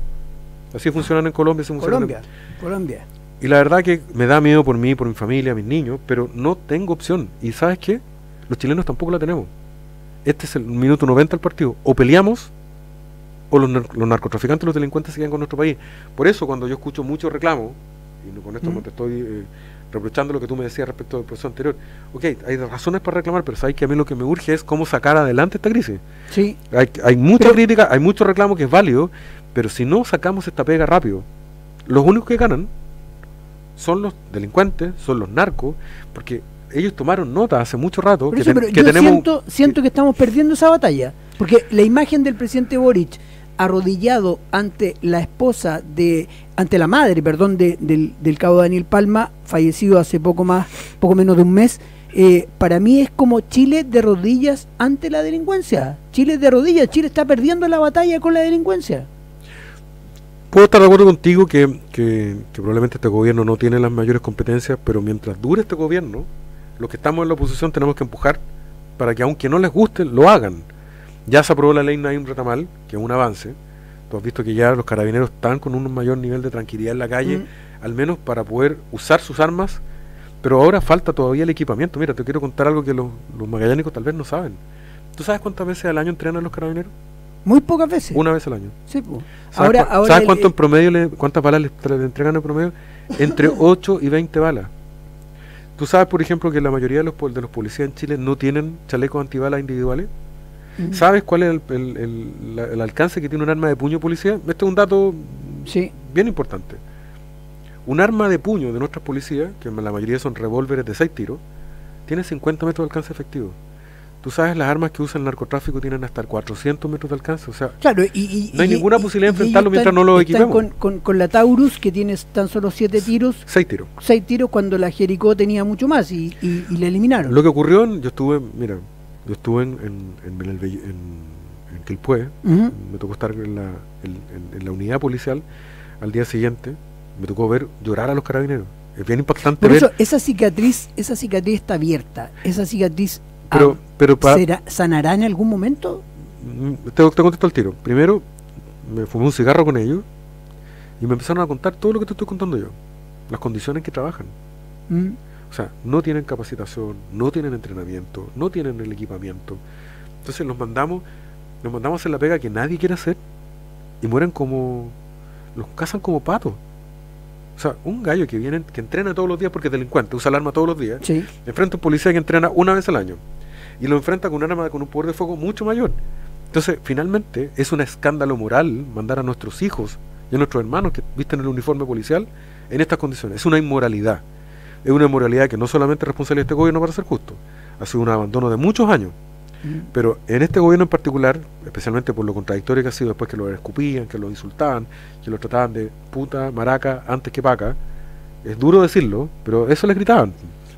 Así funcionan en Colombia. Colombia, Colombia. Y la verdad que me da miedo por mí, por mi familia, mis niños, pero no tengo opción. ¿Y sabes qué? Los chilenos tampoco la tenemos. Este es el minuto 90 del partido. O peleamos o los, narcotraficantes, los delincuentes siguen con nuestro país. Por eso cuando yo escucho muchos reclamos, y con esto no te estoy eh, reprochando lo que tú me decías respecto del proceso anterior, ok, hay razones para reclamar, pero sabes que a mí lo que me urge es cómo sacar adelante esta crisis. Sí. Hay, hay mucha crítica, hay mucho reclamo que es válido, pero si no sacamos esta pega rápido, los únicos que ganan son los delincuentes, son los narcos, porque ellos tomaron nota hace mucho rato que, tenemos siento, que, estamos perdiendo esa batalla, porque la imagen del presidente Boric arrodillado ante la esposa de ante la madre, perdón, del, del cabo Daniel Palma, fallecido hace poco más, poco menos de un mes, eh, para mí es como Chile de rodillas ante la delincuencia. Chile de rodillas, Chile está perdiendo la batalla con la delincuencia puedo estar de acuerdo contigo que, que, probablemente este gobierno no tiene las mayores competencias, pero mientras dure este gobierno, los que estamos en la oposición tenemos que empujar para que aunque no les guste, lo hagan. Ya se aprobó la ley Naim Retamal, que es un avance. Tú has visto que ya los carabineros están con un mayor nivel de tranquilidad en la calle, mm. al menos para poder usar sus armas, pero ahora falta todavía el equipamiento. Mira, te quiero contar algo que los, los magallánicos tal vez no saben. ¿Tú sabes cuántas veces al año entrenan los carabineros? Muy pocas veces. Una vez al año. Sí, pues. ¿Sabes, ahora, ¿sabes cuánto en promedio, le, cuántas balas le, entregan en promedio? Entre 8 y 20 balas. ¿Tú sabes, por ejemplo, que la mayoría de los, de los policías en Chile no tienen chalecos antibalas individuales? ¿Sabes cuál es el, alcance que tiene un arma de puño policía? Este es un dato sí. bien importante. Un arma de puño de nuestras policías, que la mayoría son revólveres de 6 tiros, tiene 50 metros de alcance efectivo. Tú sabes, las armas que usa el narcotráfico tienen hasta 400 metros de alcance. O sea, claro, y, no hay ninguna posibilidad de enfrentarlo mientras no lo equipemos. Con, con, la Taurus, que tiene tan solo 7 tiros. 6 tiros. 6 tiros cuando la Jericó tenía mucho más y, y, le eliminaron. Lo que ocurrió, yo estuve, mira, yo estuve en, en, en, el, en, Quilpué, me tocó estar en la, en, la unidad policial al día siguiente, me tocó ver llorar a los carabineros. Es bien impactante Por ver. eso, esa cicatriz, esa cicatriz está abierta. Esa cicatriz pero, ah, pero ¿Sanará en algún momento? Mm, te, te contesto al tiro. Primero, me fumé un cigarro con ellos Y me empezaron a contar todo lo que te estoy contando yo. Las condiciones en que trabajan. Mm. O sea, no tienen capacitación, no tienen entrenamiento, no tienen el equipamiento. Entonces los mandamos, los mandamos a hacer la pega que nadie quiere hacer y mueren como, los cazan como patos. O sea, un gallo que viene, que entrena todos los días porque es delincuente, usa el arma todos los días, Sí. enfrenta a un policía que entrena una vez al año y lo enfrenta con un arma con un poder de fuego mucho mayor. Entonces, finalmente, es un escándalo moral mandar a nuestros hijos y a nuestros hermanos que visten el uniforme policial en estas condiciones. Es una inmoralidad. Es una inmoralidad que no solamente es responsabilidad de este gobierno para ser justo, ha sido un abandono de muchos años. Mm. Pero en este gobierno en particular, especialmente por lo contradictorio que ha sido después que lo escupían, que lo insultaban, que lo trataban de puta, maraca, antes que paca, es duro decirlo, pero eso les gritaban.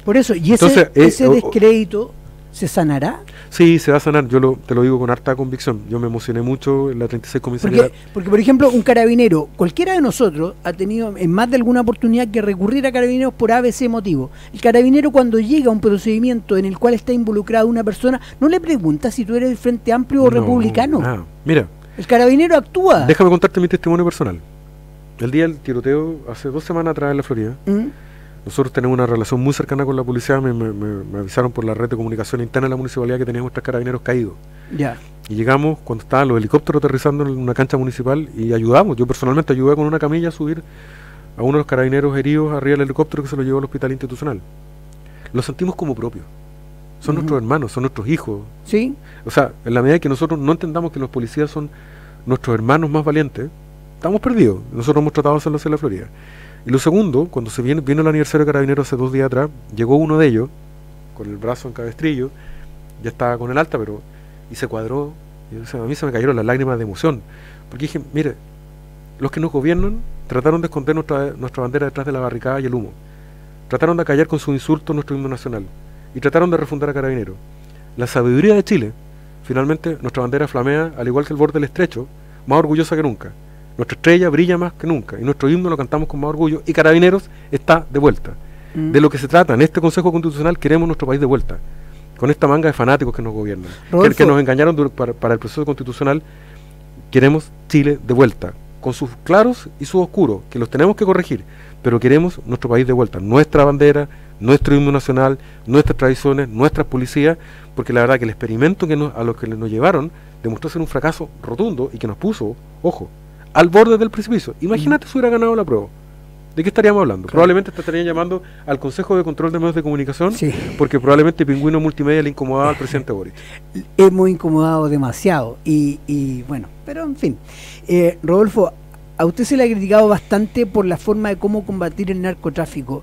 Por eso, y ese, Entonces, eh, ese descrédito se sanará. Sí, se va a sanar, yo lo, te lo digo con harta convicción. Yo me emocioné mucho en la 36 comisaría. Porque, porque, por ejemplo, un carabinero, cualquiera de nosotros ha tenido en más de alguna oportunidad que recurrir a carabineros por ABC motivo. El carabinero cuando llega a un procedimiento en el cual está involucrada una persona, no le pregunta si tú eres del Frente Amplio o No, republicano. nada. Mira, El carabinero actúa. déjame contarte mi testimonio personal. El día del tiroteo, hace dos semanas atrás en la Florida, ¿Mm? Nosotros tenemos una relación muy cercana con la policía. Me, me- me- me avisaron por la red de comunicación interna de la municipalidad que teníamos tres carabineros caídos. Ya. Y llegamos cuando estaban los helicópteros aterrizando en una cancha municipal y ayudamos. Yo personalmente ayudé con una camilla a subir a uno de los carabineros heridos arriba del helicóptero que se lo llevó al hospital institucional. Lo sentimos como propio. Son nuestros hermanos, son nuestros hijos. ¿Sí? O sea, en la medida que nosotros no entendamos que los policías son nuestros hermanos más valientes, estamos perdidos. Nosotros hemos tratado de hacerlo en la Florida. Y lo segundo, cuando se viene, vino el aniversario de Carabineros hace dos días atrás, llegó uno de ellos, con el brazo en cabestrillo, ya estaba con el alta, pero. y se cuadró. Y, a mí se me cayeron las lágrimas de emoción. Porque dije, mire, los que nos gobiernan trataron de esconder nuestra, nuestra bandera detrás de la barricada y el humo. Trataron de callar con su insulto nuestro himno nacional. Y trataron de refundar a Carabineros. La sabiduría de Chile, finalmente nuestra bandera flamea, al igual que el borde del estrecho, más orgullosa que nunca. Nuestra estrella brilla más que nunca y nuestro himno lo cantamos con más orgullo y Carabineros está de vuelta. Mm. De lo que se trata en este Consejo Constitucional queremos nuestro país de vuelta. Con esta manga de fanáticos que nos gobiernan, que, que nos engañaron para, para el proceso constitucional, queremos Chile de vuelta, con sus claros y sus oscuros, que los tenemos que corregir, pero queremos nuestro país de vuelta, nuestra bandera, nuestro himno nacional, nuestras tradiciones, nuestras policías, porque la verdad que el experimento que nos- a lo que nos llevaron demostró ser un fracaso rotundo y que nos puso, ojo, al borde del precipicio. Imagínate si hubiera ganado la prueba. ¿De qué estaríamos hablando? Claro. Probablemente te estarían llamando al Consejo de Control de Medios de Comunicación, Sí. porque probablemente Pingüino Multimedia le incomodaba al presidente Boric. hemos incomodado demasiado. Y, y bueno, pero en fin. Eh, Rodolfo, a usted se le ha criticado bastante por la forma de cómo combatir el narcotráfico.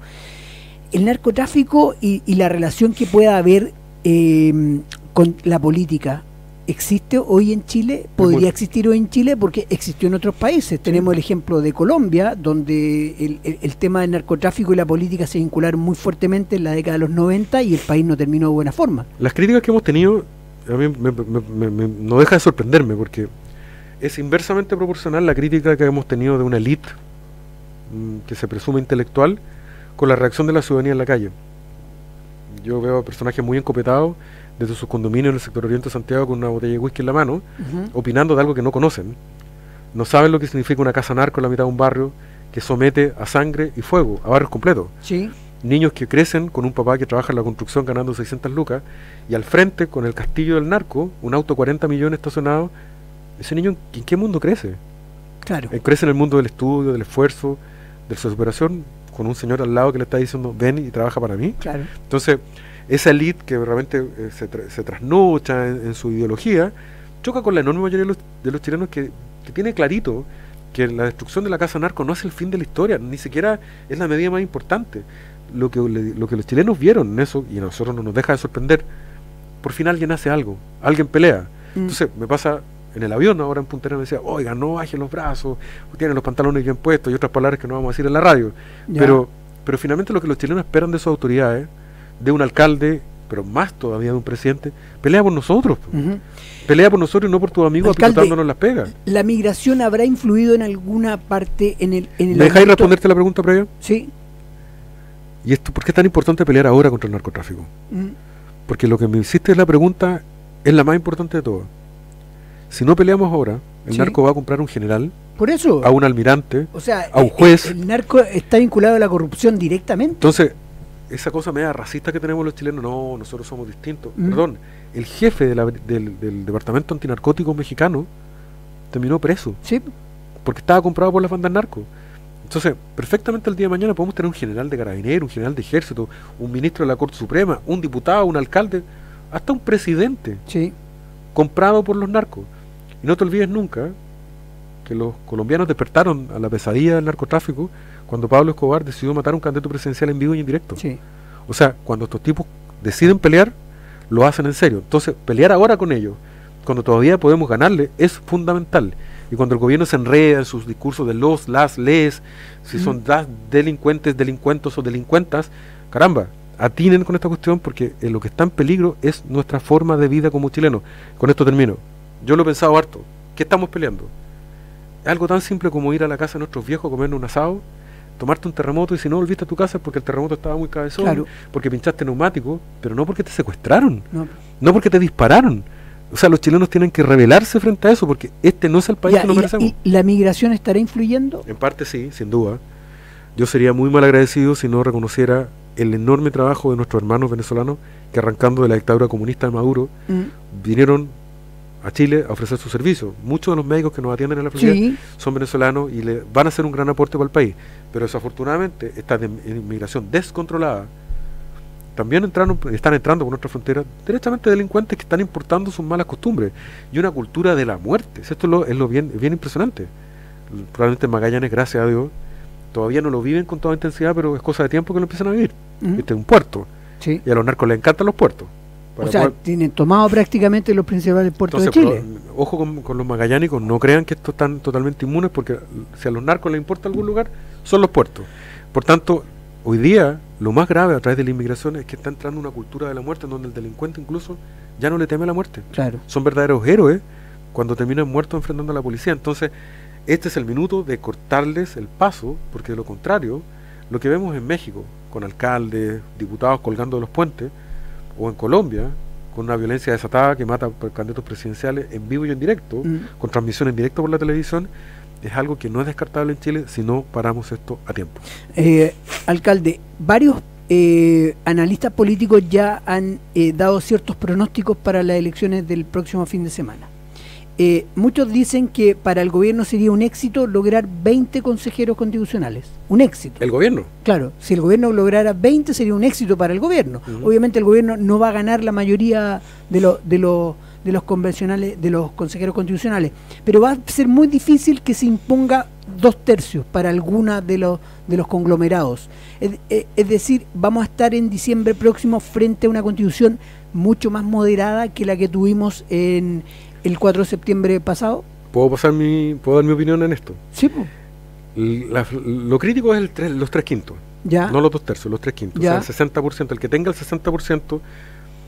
El narcotráfico y, y la relación que pueda haber eh, con la política. ¿Existe hoy en Chile? ¿Podría existir hoy en Chile? Porque existió en otros países. Tenemos el ejemplo de Colombia, donde el, el- el tema del narcotráfico y la política se vincularon muy fuertemente en la década de los 90 y el país no terminó de buena forma. Las críticas que hemos tenido a mí me- me- me- no deja de sorprenderme porque es inversamente proporcional la crítica que hemos tenido de una élite mm, que se presume intelectual con la reacción de la ciudadanía en la calle. Yo veo a personajes muy encopetados desde sus condominios en el sector oriente de Santiago con una botella de whisky en la mano, opinando de algo que no conocen. No saben lo que significa una casa narco en la mitad de un barrio que somete a sangre y fuego a barrios completos Sí. niños que crecen con un papá que trabaja en la construcción ganando 600 lucas y al frente con el castillo del narco, un auto 40 millones estacionado, ese niño ¿en qué mundo crece? Claro. Eh, crece en el mundo del estudio, del esfuerzo, de su superación, con un señor al lado que le está diciendo ven y trabaja para mí. Claro. Entonces, esa elite que realmente eh, se, tra- se trasnocha en, en su ideología, choca con la enorme mayoría de los, de los chilenos que, que tiene clarito que la destrucción de la casa narco no es el fin de la historia, ni siquiera es la medida más importante. Lo que, le- lo que los chilenos vieron en eso, y a nosotros no nos deja de sorprender, por fin alguien hace algo, alguien pelea. Mm. Entonces, me pasa en el avión ahora en Punta Arenas, me decía, oiga, no bajen los brazos, tienen los pantalones bien puestos, y otras palabras que no vamos a decir en la radio. Ya. Pero, pero finalmente lo que los chilenos esperan de sus autoridades, de un alcalde, pero más todavía de un presidente, pelea por nosotros. Ujú. Pelea por nosotros y no por tus amigos Alcalde, apicotándonos las pegas. ¿La migración habrá influido en alguna parte en el... En el ¿Me dejáis responderte la pregunta previa? Sí. ¿Y esto por qué es tan importante pelear ahora contra el narcotráfico? Porque lo que me hiciste es la pregunta es la más importante de todas. Si no peleamos ahora, el Sí. narco va a comprar un general Por eso. a un almirante, o sea, a un el- juez. El, narco está vinculado a la corrupción directamente. Entonces, esa cosa media racista que tenemos los chilenos, no, nosotros somos distintos. Mm. Perdón, el jefe de la- del, del Departamento Antinarcótico mexicano terminó preso Sí, porque estaba comprado por las bandas narcos. Entonces, perfectamente el día de mañana podemos tener un general de carabineros, un general de ejército, un ministro de la Corte Suprema, un diputado, un alcalde, hasta un presidente sí. comprado por los narcos. Y no te olvides nunca que los colombianos despertaron a la pesadilla del narcotráfico cuando Pablo Escobar decidió matar a un candidato presidencial en vivo y en directo. Sí. O sea, cuando estos tipos deciden pelear, lo hacen en serio. Entonces, pelear ahora con ellos, cuando todavía podemos ganarle, es fundamental. Y cuando el gobierno se enreda en sus discursos de los, las, les, si son das, delincuentes, delincuentos o delincuentas, caramba, atinen con esta cuestión porque eh, lo que está en peligro es nuestra forma de vida como chilenos. Con esto termino. Yo lo he pensado harto. ¿Qué estamos peleando? Algo tan simple como ir a la casa de nuestros viejos, comer un asado, tomarte un terremoto y si no volviste a tu casa es porque el terremoto estaba muy cabezón, Claro. porque pinchaste neumático, pero no porque te secuestraron, No. no porque te dispararon. O sea, los chilenos tienen que rebelarse frente a eso porque este no es el país Ya, que nos merecemos. y la migración estará influyendo? En parte sí, sin duda. Yo sería muy mal agradecido si no reconociera el enorme trabajo de nuestros hermanos venezolanos que arrancando de la dictadura comunista de Maduro Mm, vinieron a Chile a ofrecer su servicio. Muchos de los médicos que nos atienden en la Florida Sí, son venezolanos y le van a hacer un gran aporte para el país. Pero desafortunadamente esta de- inmigración descontrolada también entraron, están entrando por nuestra frontera derechamente delincuentes que están importando sus malas costumbres y una cultura de la muerte. Esto es lo, es lo bien, bien impresionante. Probablemente en Magallanes, gracias a Dios, todavía no lo viven con toda intensidad, pero es cosa de tiempo que lo empiezan a vivir. mm, Este es un puerto sí. y a los narcos les encantan los puertos. O sea, poder- tienen tomado prácticamente los principales puertos entonces, de Chile. pero, ojo con, con los magallánicos, no crean que estos están totalmente inmunes porque si a los narcos les importa algún lugar, son los puertos. Por tanto, hoy día lo más grave a través de la inmigración es que está entrando una cultura de la muerte en donde el delincuente incluso ya no le teme a la muerte. Claro. Son verdaderos héroes cuando terminan muertos enfrentando a la policía. Entonces, este es el minuto de cortarles el paso, porque de lo contrario, lo que vemos en México, con alcaldes, diputados colgando de los puentes, o en Colombia, con una violencia desatada que mata candidatos presidenciales en vivo y en directo, Mm. con transmisión en directo por la televisión, es algo que no es descartable en Chile si no paramos esto a tiempo. Eh, alcalde, varios eh, analistas políticos ya han eh, dado ciertos pronósticos para las elecciones del próximo fin de semana. Eh, muchos dicen que para el gobierno sería un éxito lograr 20 consejeros constitucionales. Un éxito. El gobierno. Claro, si el gobierno lograra 20 sería un éxito para el gobierno. Obviamente el gobierno no va a ganar la mayoría de los de los de los convencionales, de los consejeros constitucionales, pero va a ser muy difícil que se imponga dos tercios para alguna de los de los conglomerados. Es, es- es decir, vamos a estar en diciembre próximo frente a una constitución mucho más moderada que la que tuvimos en el 4 de septiembre pasado. ¿Puedo, pasar mi, ¿Puedo dar mi opinión en esto? Sí. La- lo crítico es el tres- los tres quintos. ya. No los dos tercios, los tres quintos. Ya. O sea, el 60%, el que tenga el 60%,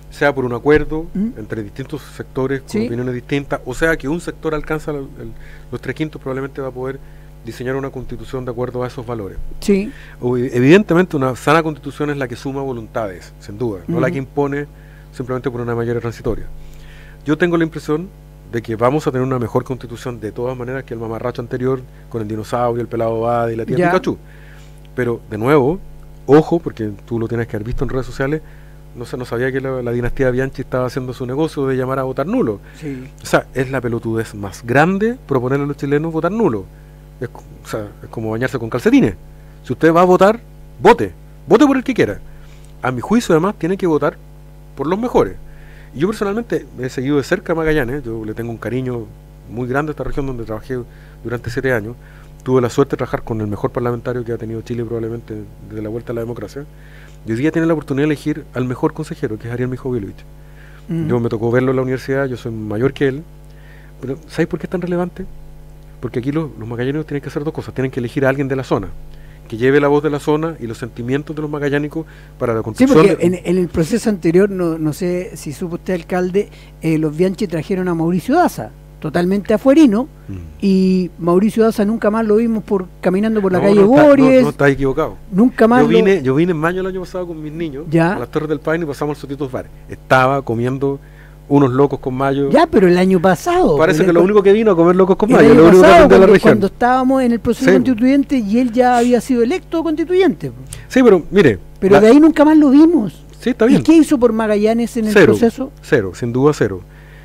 sea por un acuerdo ¿Mm? entre distintos sectores con Sí. opiniones distintas, o sea que un sector alcanza el- el- los tres quintos, probablemente va a poder diseñar una constitución de acuerdo a esos valores. Sí, O- Evidentemente una sana constitución es la que suma voluntades, sin duda, no la que impone simplemente por una mayoría transitoria. Yo tengo la impresión de que vamos a tener una mejor constitución de todas maneras que el mamarracho anterior con el dinosaurio, el pelado Bada y la tía Ya. Pikachu. Pero, de nuevo, ojo, porque tú lo tienes que haber visto en redes sociales, no se no sabía que la, la dinastía Bianchi estaba haciendo su negocio de llamar a votar nulo. sí. O sea, es la pelotudez más grande proponerle a los chilenos votar nulo. Es, o sea, es como bañarse con calcetines. Si usted va a votar, vote. Vote por el que quiera. A mi juicio, además, tiene que votar por los mejores. Yo personalmente he seguido de cerca a Magallanes. Yo le tengo un cariño muy grande a esta región donde trabajé durante siete años. Tuve la suerte de trabajar con el mejor parlamentario que ha tenido Chile probablemente desde la vuelta a la democracia. Y hoy día tiene la oportunidad de elegir al mejor consejero, que es Ariel Mijovilovich. Mm. Yo me tocó verlo en la universidad, yo soy mayor que él. Pero ¿sabes por qué es tan relevante? Porque aquí los, los tienen que hacer dos cosas. Tienen que elegir a alguien de la zona, que lleve la voz de la zona y los sentimientos de los magallánicos para la Sí, construcción. porque de- en, en el proceso anterior, no, no sé si supo usted, alcalde, eh, los Bianchi trajeron a Mauricio Daza, totalmente afuerino, Mm. y Mauricio Daza nunca más lo vimos por caminando por la No, calle no está- no- No, está equivocado. nunca más Yo lo- vine, yo vine en mayo del año pasado con mis niños Ya. a las Torres del Paine y pasamos al Sotitos Bar. Estaba comiendo unos locos con mayo. Ya, pero el año pasado. Parece que lo único que vino a comer locos con mayo, lo único que de la cuando, región. cuando estábamos en el proceso Sí. constituyente y él ya había sido electo constituyente. Sí, pero mire. Pero la- de ahí nunca más lo vimos. Sí, está ¿Y bien. qué hizo por Magallanes en el proceso? Cero, sin duda cero.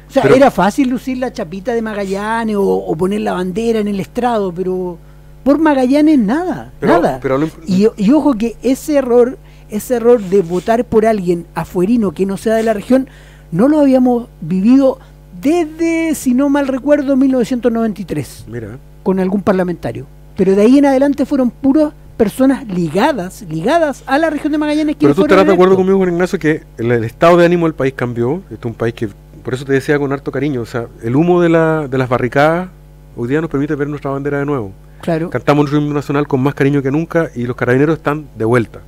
O sea, Pero- era fácil lucir la chapita de Magallanes o, o poner la bandera en el estrado, pero por Magallanes nada, Pero- nada. pero lo y, y ojo que ese error, ese error de votar por alguien afuerino que no sea de la región, no lo habíamos vivido desde, si no mal recuerdo, 1993, Mira, con algún parlamentario. Pero de ahí en adelante fueron puras personas ligadas, ligadas a la región de Magallanes. pero tú estarás de acuerdo conmigo, Juan Ignacio, que el, el estado de ánimo del país cambió. Este es un país que, por eso te decía con harto cariño, o sea, el humo de, la, de las barricadas hoy día nos permite ver nuestra bandera de nuevo. Claro. Cantamos un himno nacional con más cariño que nunca y los carabineros están de vuelta.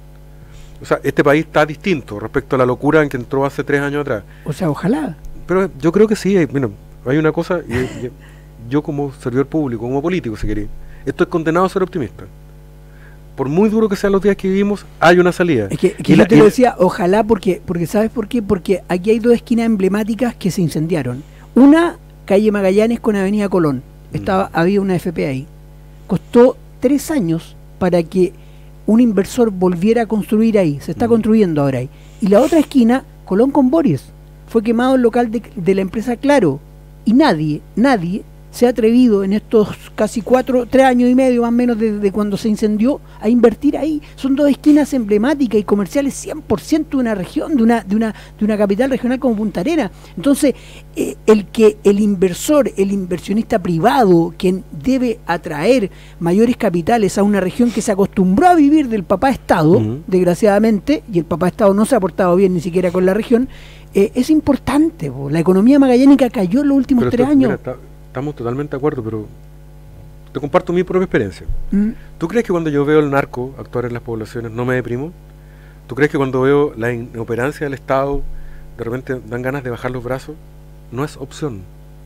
O sea, este país está distinto respecto a la locura en que entró hace tres años atrás. O sea, ojalá. Pero yo creo que sí, hay, bueno, hay una cosa, y, y- yo como servidor público, como político, si queréis, estoy condenado a ser optimista. Por muy duro que sean los días que vivimos, hay una salida. Es que, que Y yo la- te y- lo decía, ojalá, porque, porque ¿sabes por qué? Porque aquí hay dos esquinas emblemáticas que se incendiaron. Una, calle Magallanes con Avenida Colón. Mm. Estaba, había una FP ahí. Costó tres años para que un inversor volviera a construir ahí. Se está Mm. construyendo ahora ahí. Y la otra esquina, Colón con Boris. Fue quemado el local de, de la empresa Claro. Y nadie, nadie se ha atrevido en estos casi cuatro, tres años y medio más o menos desde cuando se incendió a invertir ahí. Son dos esquinas emblemáticas y comerciales 100% de una región, de una, de una, de una capital regional como Punta Arenas. Entonces, eh, el que el inversor, el inversionista privado, quien debe atraer mayores capitales a una región que se acostumbró a vivir del papá Estado, desgraciadamente, y el papá Estado no se ha portado bien ni siquiera con la región, eh, es importante. po. La economía magallánica cayó en los últimos Pero tres esto- años. mira, estamos totalmente de acuerdo, pero te comparto mi propia experiencia. Mm. ¿Tú crees que cuando yo veo el narco actuar en las poblaciones no me deprimo? ¿Tú crees que cuando veo la inoperancia del Estado de repente dan ganas de bajar los brazos? No es opción.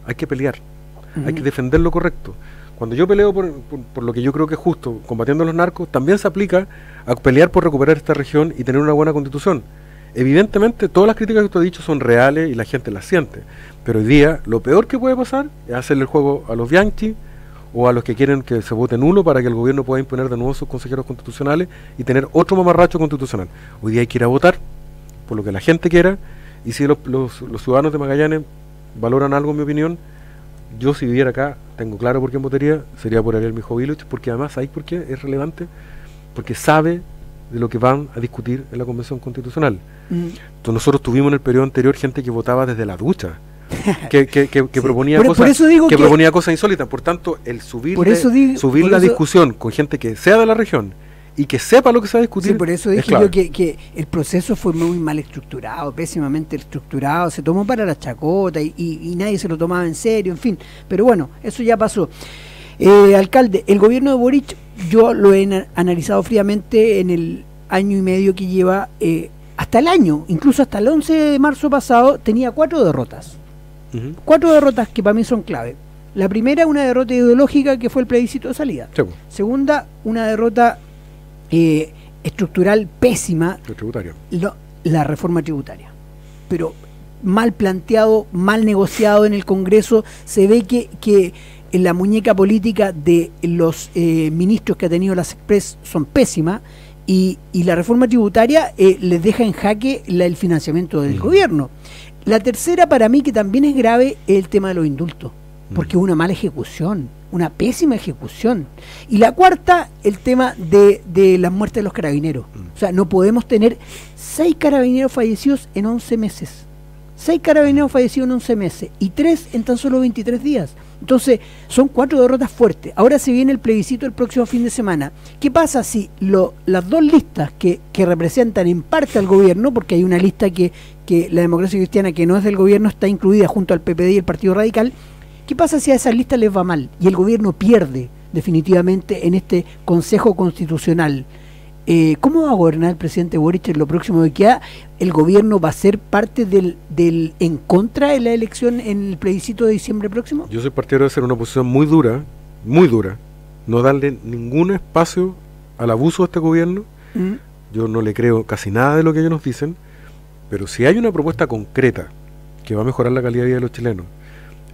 Hay que pelear. Hay que Ujú. defender lo correcto. Cuando yo peleo por, por- por lo que yo creo que es justo, combatiendo a los narcos, también se aplica a pelear por recuperar esta región y tener una buena constitución. Evidentemente, todas las críticas que tú has dicho son reales y la gente las siente. Pero hoy día, lo peor que puede pasar es hacerle el juego a los Bianchi o a los que quieren que se vote nulo para que el gobierno pueda imponer de nuevo sus consejeros constitucionales y tener otro mamarracho constitucional. Hoy día hay que ir a votar por lo que la gente quiera y si los, los- los ciudadanos de Magallanes valoran algo, en mi opinión, yo si viviera acá, tengo claro por quién votaría, sería por Ariel Mijovilich, porque además, ¿sabéis por qué es relevante? Porque sabe de lo que van a discutir en la Convención Constitucional. Mm. Entonces, nosotros tuvimos en el periodo anterior gente que votaba desde la ducha, que, que- que- que Sí. proponía Por- cosas por eso digo que, proponía cosas insólitas. Por tanto, el subir, Por eso di- subir por la eso- discusión con gente que sea de la región y que sepa lo que se va a discutir. Sí, por eso es dije yo que, que el proceso fue muy mal estructurado, pésimamente estructurado, se tomó para la chacota y, y- y nadie se lo tomaba en serio, en fin. Pero bueno, eso ya pasó. Eh, alcalde, el gobierno de Boric, yo lo he na- analizado fríamente en el año y medio que lleva, eh, hasta el año, incluso hasta el 11 de marzo pasado, tenía cuatro derrotas. Cuatro derrotas que para mí son clave. La primera, una derrota ideológica que fue el plebiscito de salida. Sí, Segunda, una derrota eh, estructural pésima, el tributario. lo- la reforma tributaria. Pero mal planteado, mal negociado en el Congreso, se ve que, que en la muñeca política de los eh, ministros que ha tenido las Express son pésimas y, y la reforma tributaria eh, les deja en jaque la- el financiamiento del Mm. gobierno. La tercera para mí que también es grave es el tema de los indultos, porque es Mm. una mala ejecución, una pésima ejecución. Y la cuarta, el tema de, de las muertes de los carabineros. Mm. O sea, no podemos tener seis carabineros fallecidos en 11 meses. Seis carabineros fallecidos en 11 meses y tres en tan solo 23 días. Entonces, son cuatro derrotas fuertes. Ahora se viene el plebiscito el próximo fin de semana. ¿Qué pasa si lo, las dos listas que, representan en parte al gobierno, porque hay una lista que, que la democracia cristiana que no es del gobierno está incluida junto al PPD y el Partido Radical, ¿qué pasa si a esas listas les va mal y el gobierno pierde definitivamente en este Consejo Constitucional? Eh, ¿Cómo va a gobernar el presidente Boric en lo próximo de queda? ¿El gobierno va a ser parte del, del en contra de la elección en el plebiscito de diciembre próximo? Yo soy partidario de hacer una posición muy dura, muy dura, no darle ningún espacio al abuso de este gobierno. Mm, Yo no le creo casi nada de lo que ellos nos dicen, pero si hay una propuesta concreta que va a mejorar la calidad de vida de los chilenos,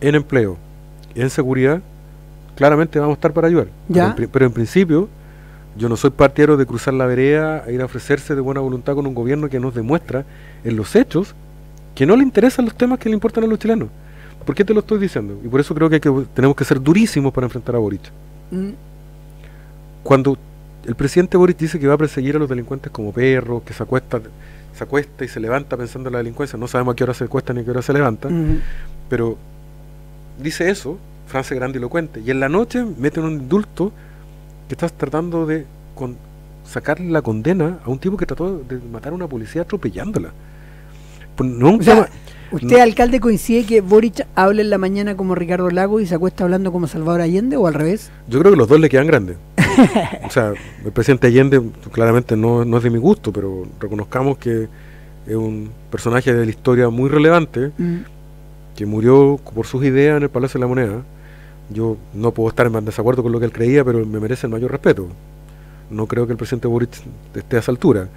en empleo, en seguridad, claramente vamos a estar para ayudar. Pero, en, principio, yo no soy partidario de cruzar la vereda e ir a ofrecerse de buena voluntad con un gobierno que nos demuestra en los hechos que no le interesan los temas que le importan a los chilenos. ¿Por qué te lo estoy diciendo? Y por eso creo que, tenemos que ser durísimos para enfrentar a Boric. Mm. Cuando el presidente Boric dice que va a perseguir a los delincuentes como perros, que se acuesta, se acuesta y se levanta pensando en la delincuencia, no sabemos a qué hora se acuesta ni a qué hora se levanta, pero dice eso, frase grandilocuente, y en la noche mete un indulto que estás tratando de con, sacarle la condena a un tipo que trató de matar a una policía atropellándola. Pues ¿Usted, alcalde, coincide que Boric habla en la mañana como Ricardo Lago y se acuesta hablando como Salvador Allende o al revés? Yo creo que los dos le quedan grandes. o sea, el presidente Allende claramente no, es de mi gusto, pero reconozcamos que es un personaje de la historia muy relevante, mm. que murió por sus ideas en el Palacio de la Moneda. Yo no puedo estar en desacuerdo con lo que él creía, pero me merece el mayor respeto. No creo que el presidente Boric esté a esa altura.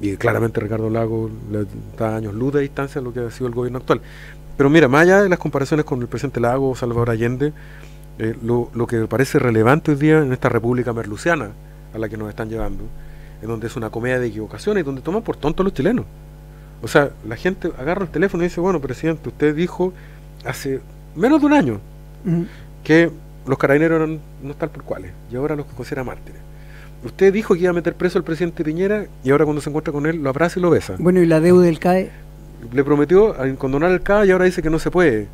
Y claramente Ricardo Lago le da años luz de distancia a lo que ha sido el gobierno actual. Pero mira, más allá de las comparaciones con el presidente Lago o Salvador Allende, eh, lo, lo, que parece relevante hoy día en esta república merluciana a la que nos están llevando, en donde es una comedia de equivocaciones y donde toman por tontos los chilenos. O sea, la gente agarra el teléfono y dice, bueno, presidente, usted dijo hace menos de un año que los carabineros eran no tal por cuales, y ahora los considera mártires. Usted dijo que iba a meter preso al presidente Piñera y ahora cuando se encuentra con él lo abraza y lo besa. Bueno, ¿y la deuda del CAE? Le prometió condonar el CAE y ahora dice que no se puede.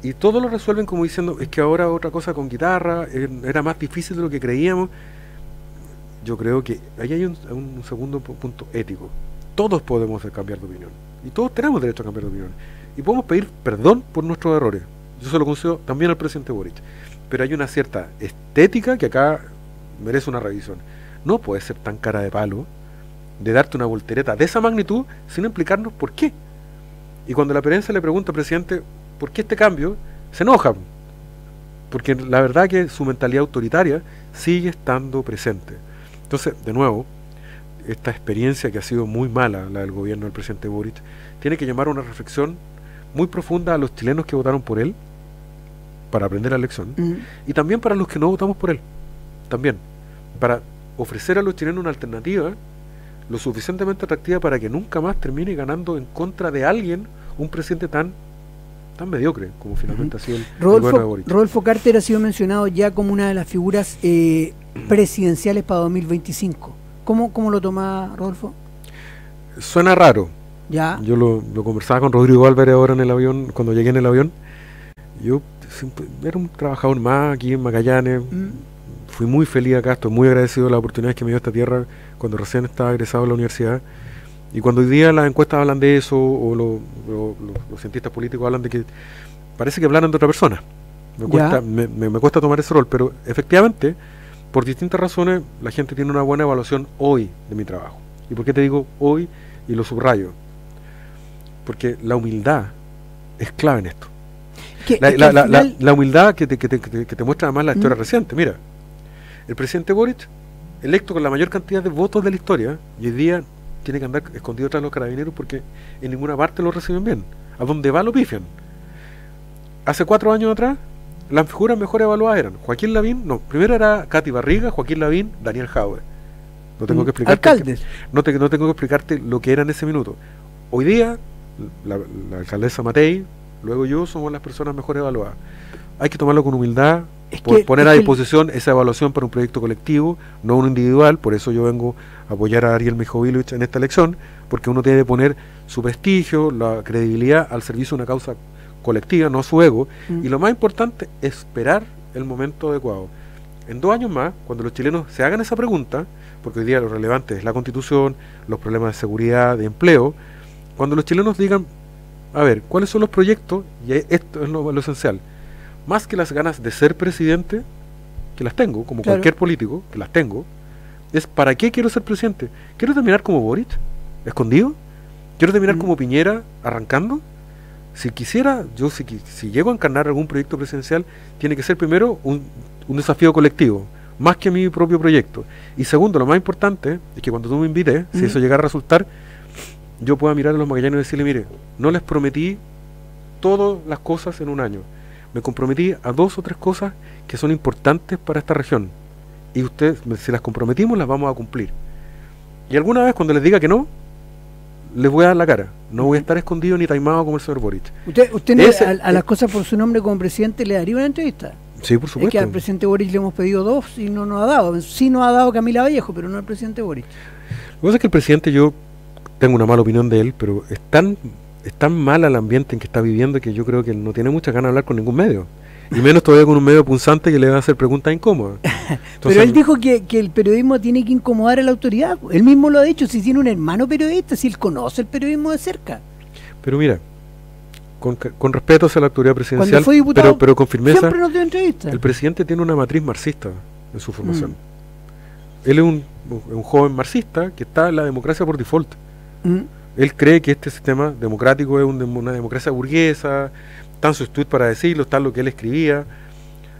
Y, todo lo resuelven como diciendo, es que ahora otra cosa con guitarra, er, era más difícil de lo que creíamos. Yo creo que ahí hay un, segundo punto ético. Todos podemos cambiar de opinión. Y todos tenemos derecho a cambiar de opinión. Y podemos pedir perdón por nuestros errores. Yo se lo concedo también al presidente Boric. Pero hay una cierta estética que acá merece una revisión. No puede ser tan cara de palo de darte una voltereta de esa magnitud sin explicarnos por qué. Y cuando la prensa le pregunta al presidente por qué este cambio, se enoja. Porque la verdad que su mentalidad autoritaria sigue estando presente. Entonces, de nuevo, esta experiencia que ha sido muy mala, la del gobierno del presidente Boric, tiene que llamar a una reflexión muy profunda a los chilenos que votaron por él, para aprender la lección, y también para los que no votamos por él, también para ofrecer a los chilenos una alternativa lo suficientemente atractiva para que nunca más termine ganando en contra de alguien un presidente tan tan mediocre como finalmente ha sido el, Rodolfo, Rodolfo Carter ha sido mencionado ya como una de las figuras eh, presidenciales para 2025. ¿Cómo, ¿Cómo lo toma Rodolfo? Suena raro. Ya. Yo lo, conversaba con Rodrigo Álvarez ahora en el avión, cuando llegué en el avión. Yo era un trabajador más aquí en Magallanes. Mm fui muy feliz acá, estoy muy agradecido de la oportunidad que me dio esta tierra cuando recién estaba egresado a la universidad. Y cuando hoy día las encuestas hablan de eso, o los cientistas políticos hablan de que parece que hablan de otra persona. Me cuesta, me, cuesta tomar ese rol, pero efectivamente, por distintas razones, la gente tiene una buena evaluación hoy de mi trabajo. ¿Y por qué te digo hoy y lo subrayo? Porque la humildad es clave en esto. La, humildad que te, que, te, que te, muestra además la historia mm. reciente. Mira, el presidente Boric, electo con la mayor cantidad de votos de la historia, y hoy día tiene que andar escondido tras los carabineros porque en ninguna parte lo reciben bien. A donde va lo pifian. Hace cuatro años atrás, las figuras mejor evaluadas eran Joaquín Lavín, no, primero era Katy Barriga, Joaquín Lavín, Daniel Jaue. No tengo mm, que explicarte. no, te, no tengo que explicarte lo que era en ese minuto. Hoy día, la, la alcaldesa Matei, luego yo, somos las personas mejor evaluadas. Hay que tomarlo con humildad, poner a disposición esa evaluación para un proyecto colectivo, no uno individual, por eso yo vengo a apoyar a Ariel Mijovilovich en esta elección, porque uno tiene que poner su prestigio, la credibilidad al servicio de una causa colectiva, no su ego, mm. y lo más importante, esperar el momento adecuado. En dos años más, cuando los chilenos se hagan esa pregunta, porque hoy día lo relevante es la constitución, los problemas de seguridad, de empleo, cuando los chilenos digan, a ver, ¿cuáles son los proyectos? Y esto es lo esencial más que las ganas de ser presidente, que las tengo, como cualquier político, que las tengo, es ¿para qué quiero ser presidente? ¿Quiero terminar como Boric? ¿Escondido? ¿Quiero terminar mm. como Piñera arrancando? Si quisiera, yo si, si llego a encarnar algún proyecto presidencial, tiene que ser primero un, un desafío colectivo, más que mi propio proyecto. Y segundo, lo más importante es que cuando tú me invites, si eso llegara a resultar, yo pueda mirar a los magallanes y decirle, mire, no les prometí todas las cosas en un año. Me comprometí a dos o tres cosas que son importantes para esta región. Y ustedes, si las comprometimos, las vamos a cumplir. Y alguna vez cuando les diga que no, les voy a dar la cara. No voy a estar escondido ni taimado como el señor Boric. ¿Usted, usted a, las cosas por su nombre como presidente le daría una entrevista? Sí, por supuesto. Es que al presidente Boric le hemos pedido dos y no nos ha dado. Sí nos ha dado Camila Vallejo, pero no al presidente Boric. Lo que pasa es que el presidente, yo tengo una mala opinión de él, pero es tan, es tan mal el ambiente en que está viviendo que yo creo que él no tiene mucha ganas de hablar con ningún medio. Y menos todavía con un medio punzante que le va a hacer preguntas incómodas. Pero él dijo que, el periodismo tiene que incomodar a la autoridad. Él mismo lo ha dicho, si tiene un hermano periodista, si él conoce el periodismo de cerca. Pero mira, con, con respeto hacia la autoridad presidencial, pero, pero con firmeza, el presidente tiene una matriz marxista en su formación. Mm. Él es un, un, joven marxista que está en la democracia por default. Mm. Él cree que este sistema democrático es una democracia burguesa, sus tweets para decirlo, está lo que él escribía.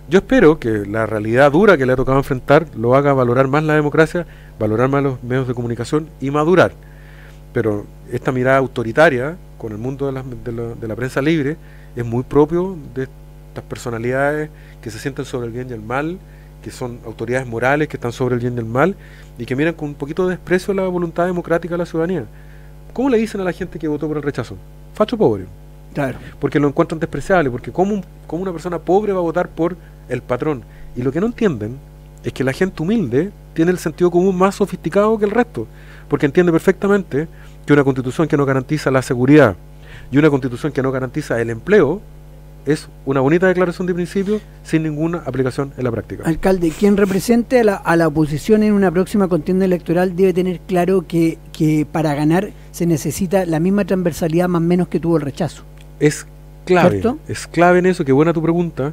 Yo espero que la realidad dura que le ha tocado enfrentar lo haga valorar más la democracia, valorar más los medios de comunicación y madurar. Pero esta mirada autoritaria con el mundo de la, de la, prensa libre es muy propio de estas personalidades que se sienten sobre el bien y el mal, que son autoridades morales que están sobre el bien y el mal y que miran con un poquito de desprecio la voluntad democrática de la ciudadanía. ¿Cómo le dicen a la gente que votó por el rechazo? Facho pobre. Porque lo encuentran despreciable, porque como, como una persona pobre va a votar por el patrón. Y lo que no entienden es que la gente humilde tiene el sentido común más sofisticado que el resto, porque entiende perfectamente que una constitución que no garantiza la seguridad y una constitución que no garantiza el empleo es una bonita declaración de principio sin ninguna aplicación en la práctica. Alcalde, quien represente a la, a la oposición en una próxima contienda electoral debe tener claro que, que para ganar se necesita la misma transversalidad más o menos que tuvo el rechazo es clave. Es clave en eso, qué buena tu pregunta,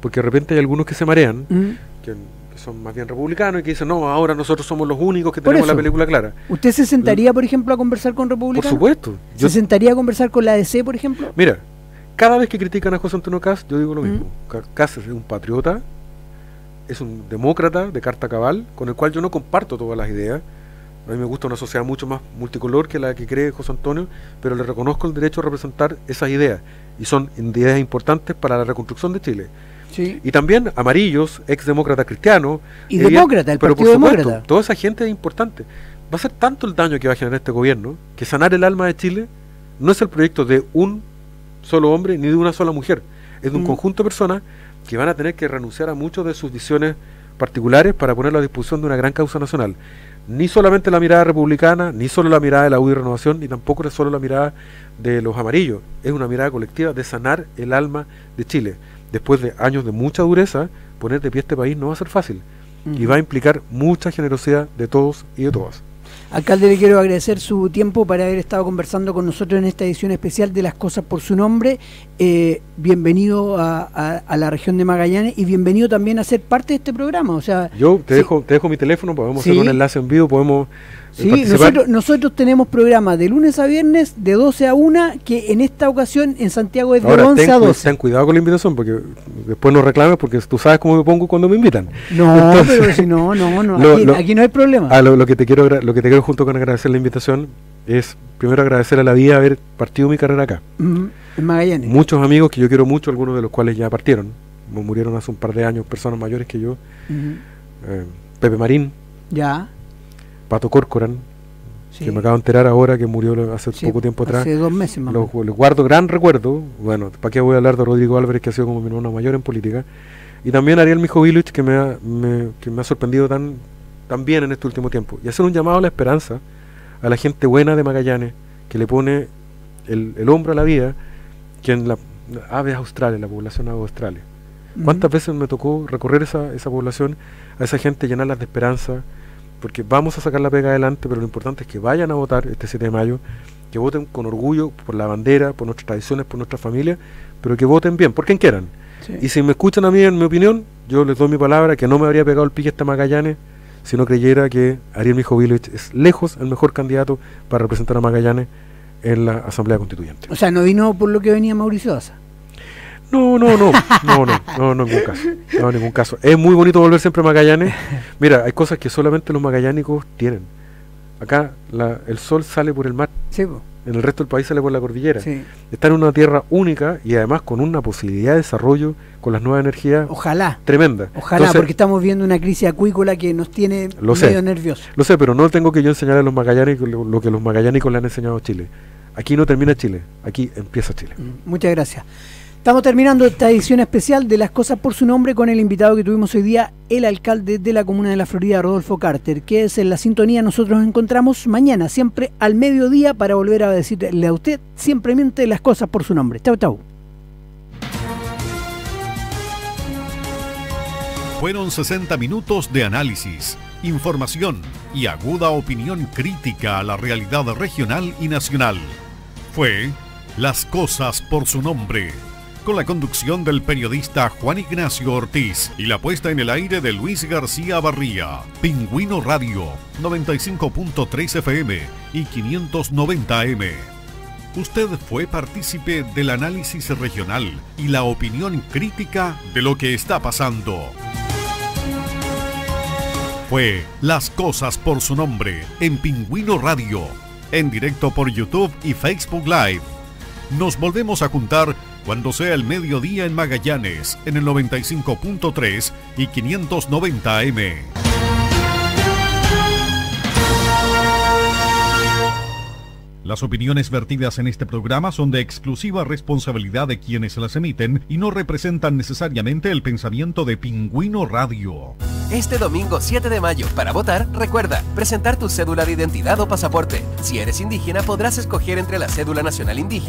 porque de repente hay algunos que se marean, mm. que, son más bien republicanos y que dicen, no, ahora nosotros somos los únicos que tenemos la película clara. ¿Usted se sentaría, por ejemplo, a conversar con republicanos? Por supuesto. ¿Se sentaría a conversar con la ADC, por ejemplo? Mira, cada vez que critican a José Antonio Caz, yo digo lo mismo. Mm. es un patriota, es un demócrata de carta cabal, con el cual yo no comparto todas las ideas, a mí me gusta una sociedad mucho más multicolor que la que cree José Antonio, pero le reconozco el derecho a representar esas ideas. Y son ideas importantes para la reconstrucción de Chile. Y también amarillos, ex demócratas cristianos. Y demócrata, el pero Partido por supuesto, Toda esa gente es importante. Va a ser tanto el daño que va a generar este gobierno que sanar el alma de Chile no es el proyecto de un solo hombre ni de una sola mujer. Es de un mm. conjunto de personas que van a tener que renunciar a muchas de sus visiones particulares para ponerlo a disposición de una gran causa nacional ni solamente la mirada republicana, ni solo la mirada de la U y Renovación, ni tampoco es solo la mirada de los amarillos. Es una mirada colectiva de sanar el alma de Chile. Después de años de mucha dureza, poner de pie este país no va a ser fácil. Y va a implicar mucha generosidad de todos y de todas. Alcalde, le quiero agradecer su tiempo para haber estado conversando con nosotros en esta edición especial de Las Cosas por su nombre. Eh, bienvenido a, la región de Magallanes y bienvenido también a ser parte de este programa. O sea, Yo te, dejo, te dejo mi teléfono, podemos hacer un enlace en vivo, podemos Sí, nosotros, nosotros tenemos programas de lunes a viernes de 12 a 1, que en esta ocasión en Santiago es de 11 a 12. Ten cuidado con la invitación, porque después no reclames, porque tú sabes cómo me pongo cuando me invitan. No, pero si no, no, no, aquí, no hay problema. Ah, lo, que te quiero, lo que te quiero junto con agradecer la invitación es primero agradecer a la vida haber partido mi carrera acá. En Magallanes. Muchos amigos que yo quiero mucho, algunos de los cuales ya partieron. Murieron hace un par de años, personas mayores que yo. Eh, Pepe Marín. Ya. Pato Corcoran, que me acabo de enterar ahora que murió hace poco tiempo atrás. Hace dos meses más. Lo, guardo gran recuerdo. Bueno, ¿para qué voy a hablar de Rodrigo Álvarez, que ha sido como mi hermano mayor en política? Y también Ariel Mijovilich, que me ha, me, que me ha sorprendido tan, tan bien en este último tiempo. Y hacer un llamado a la esperanza a la gente buena de Magallanes, que le pone el, el hombro a la vida, que en la aves australes, la población ave australes. ¿Cuántas veces me tocó recorrer esa, esa población, a esa gente, llenarlas de esperanza? porque vamos a sacar la pega adelante, pero lo importante es que vayan a votar este 7 de mayo, que voten con orgullo por la bandera, por nuestras tradiciones, por nuestra familia, pero que voten bien, por quien quieran. Y si me escuchan a mí, en mi opinión, yo les doy mi palabra que no me habría pegado el pique esta Magallanes si no creyera que Ariel Mijovilich es lejos el mejor candidato para representar a Magallanes en la Asamblea Constituyente. O sea, no vino por lo que venía Mauricio Daza. No, no, no, no, no, no, no, en ningún caso. No, ningún caso. Es muy bonito volver siempre a Magallanes. Mira, hay cosas que solamente los magallánicos tienen. Acá la, el sol sale por el mar. Sí, en el resto del país sale por la cordillera. Está en una tierra única y además con una posibilidad de desarrollo con las nuevas energías. Ojalá. Tremenda. Ojalá, porque estamos viendo una crisis acuícola que nos tiene medio nerviosos. Lo sé, pero no tengo que yo enseñar a los magallánicos lo que los magallánicos le han enseñado a Chile. Aquí no termina Chile, aquí empieza Chile. Mm, muchas gracias. Estamos terminando esta edición especial de Las Cosas por su Nombre con el invitado que tuvimos hoy día, el alcalde de la Comuna de la Florida, Rodolfo Carter, que es en la sintonía. Nosotros nos encontramos mañana, siempre al mediodía, para volver a decirle a usted simplemente las cosas por su nombre. Chau, chau. Fueron 60 minutos de análisis, información y aguda opinión crítica a la realidad regional y nacional. Fue Las Cosas por su Nombre con la conducción del periodista Juan Ignacio Ortiz y la puesta en el aire de Luis García Barría. Pingüino Radio, 95.3 FM y 590M. Usted fue partícipe del análisis regional y la opinión crítica de lo que está pasando. Fue Las Cosas por su nombre en Pingüino Radio, en directo por YouTube y Facebook Live. Nos volvemos a juntar cuando sea el mediodía en Magallanes, en el 95.3 y 590M. Las opiniones vertidas en este programa son de exclusiva responsabilidad de quienes las emiten y no representan necesariamente el pensamiento de Pingüino Radio. Este domingo 7 de mayo, para votar, recuerda presentar tu cédula de identidad o pasaporte. Si eres indígena, podrás escoger entre la cédula nacional indígena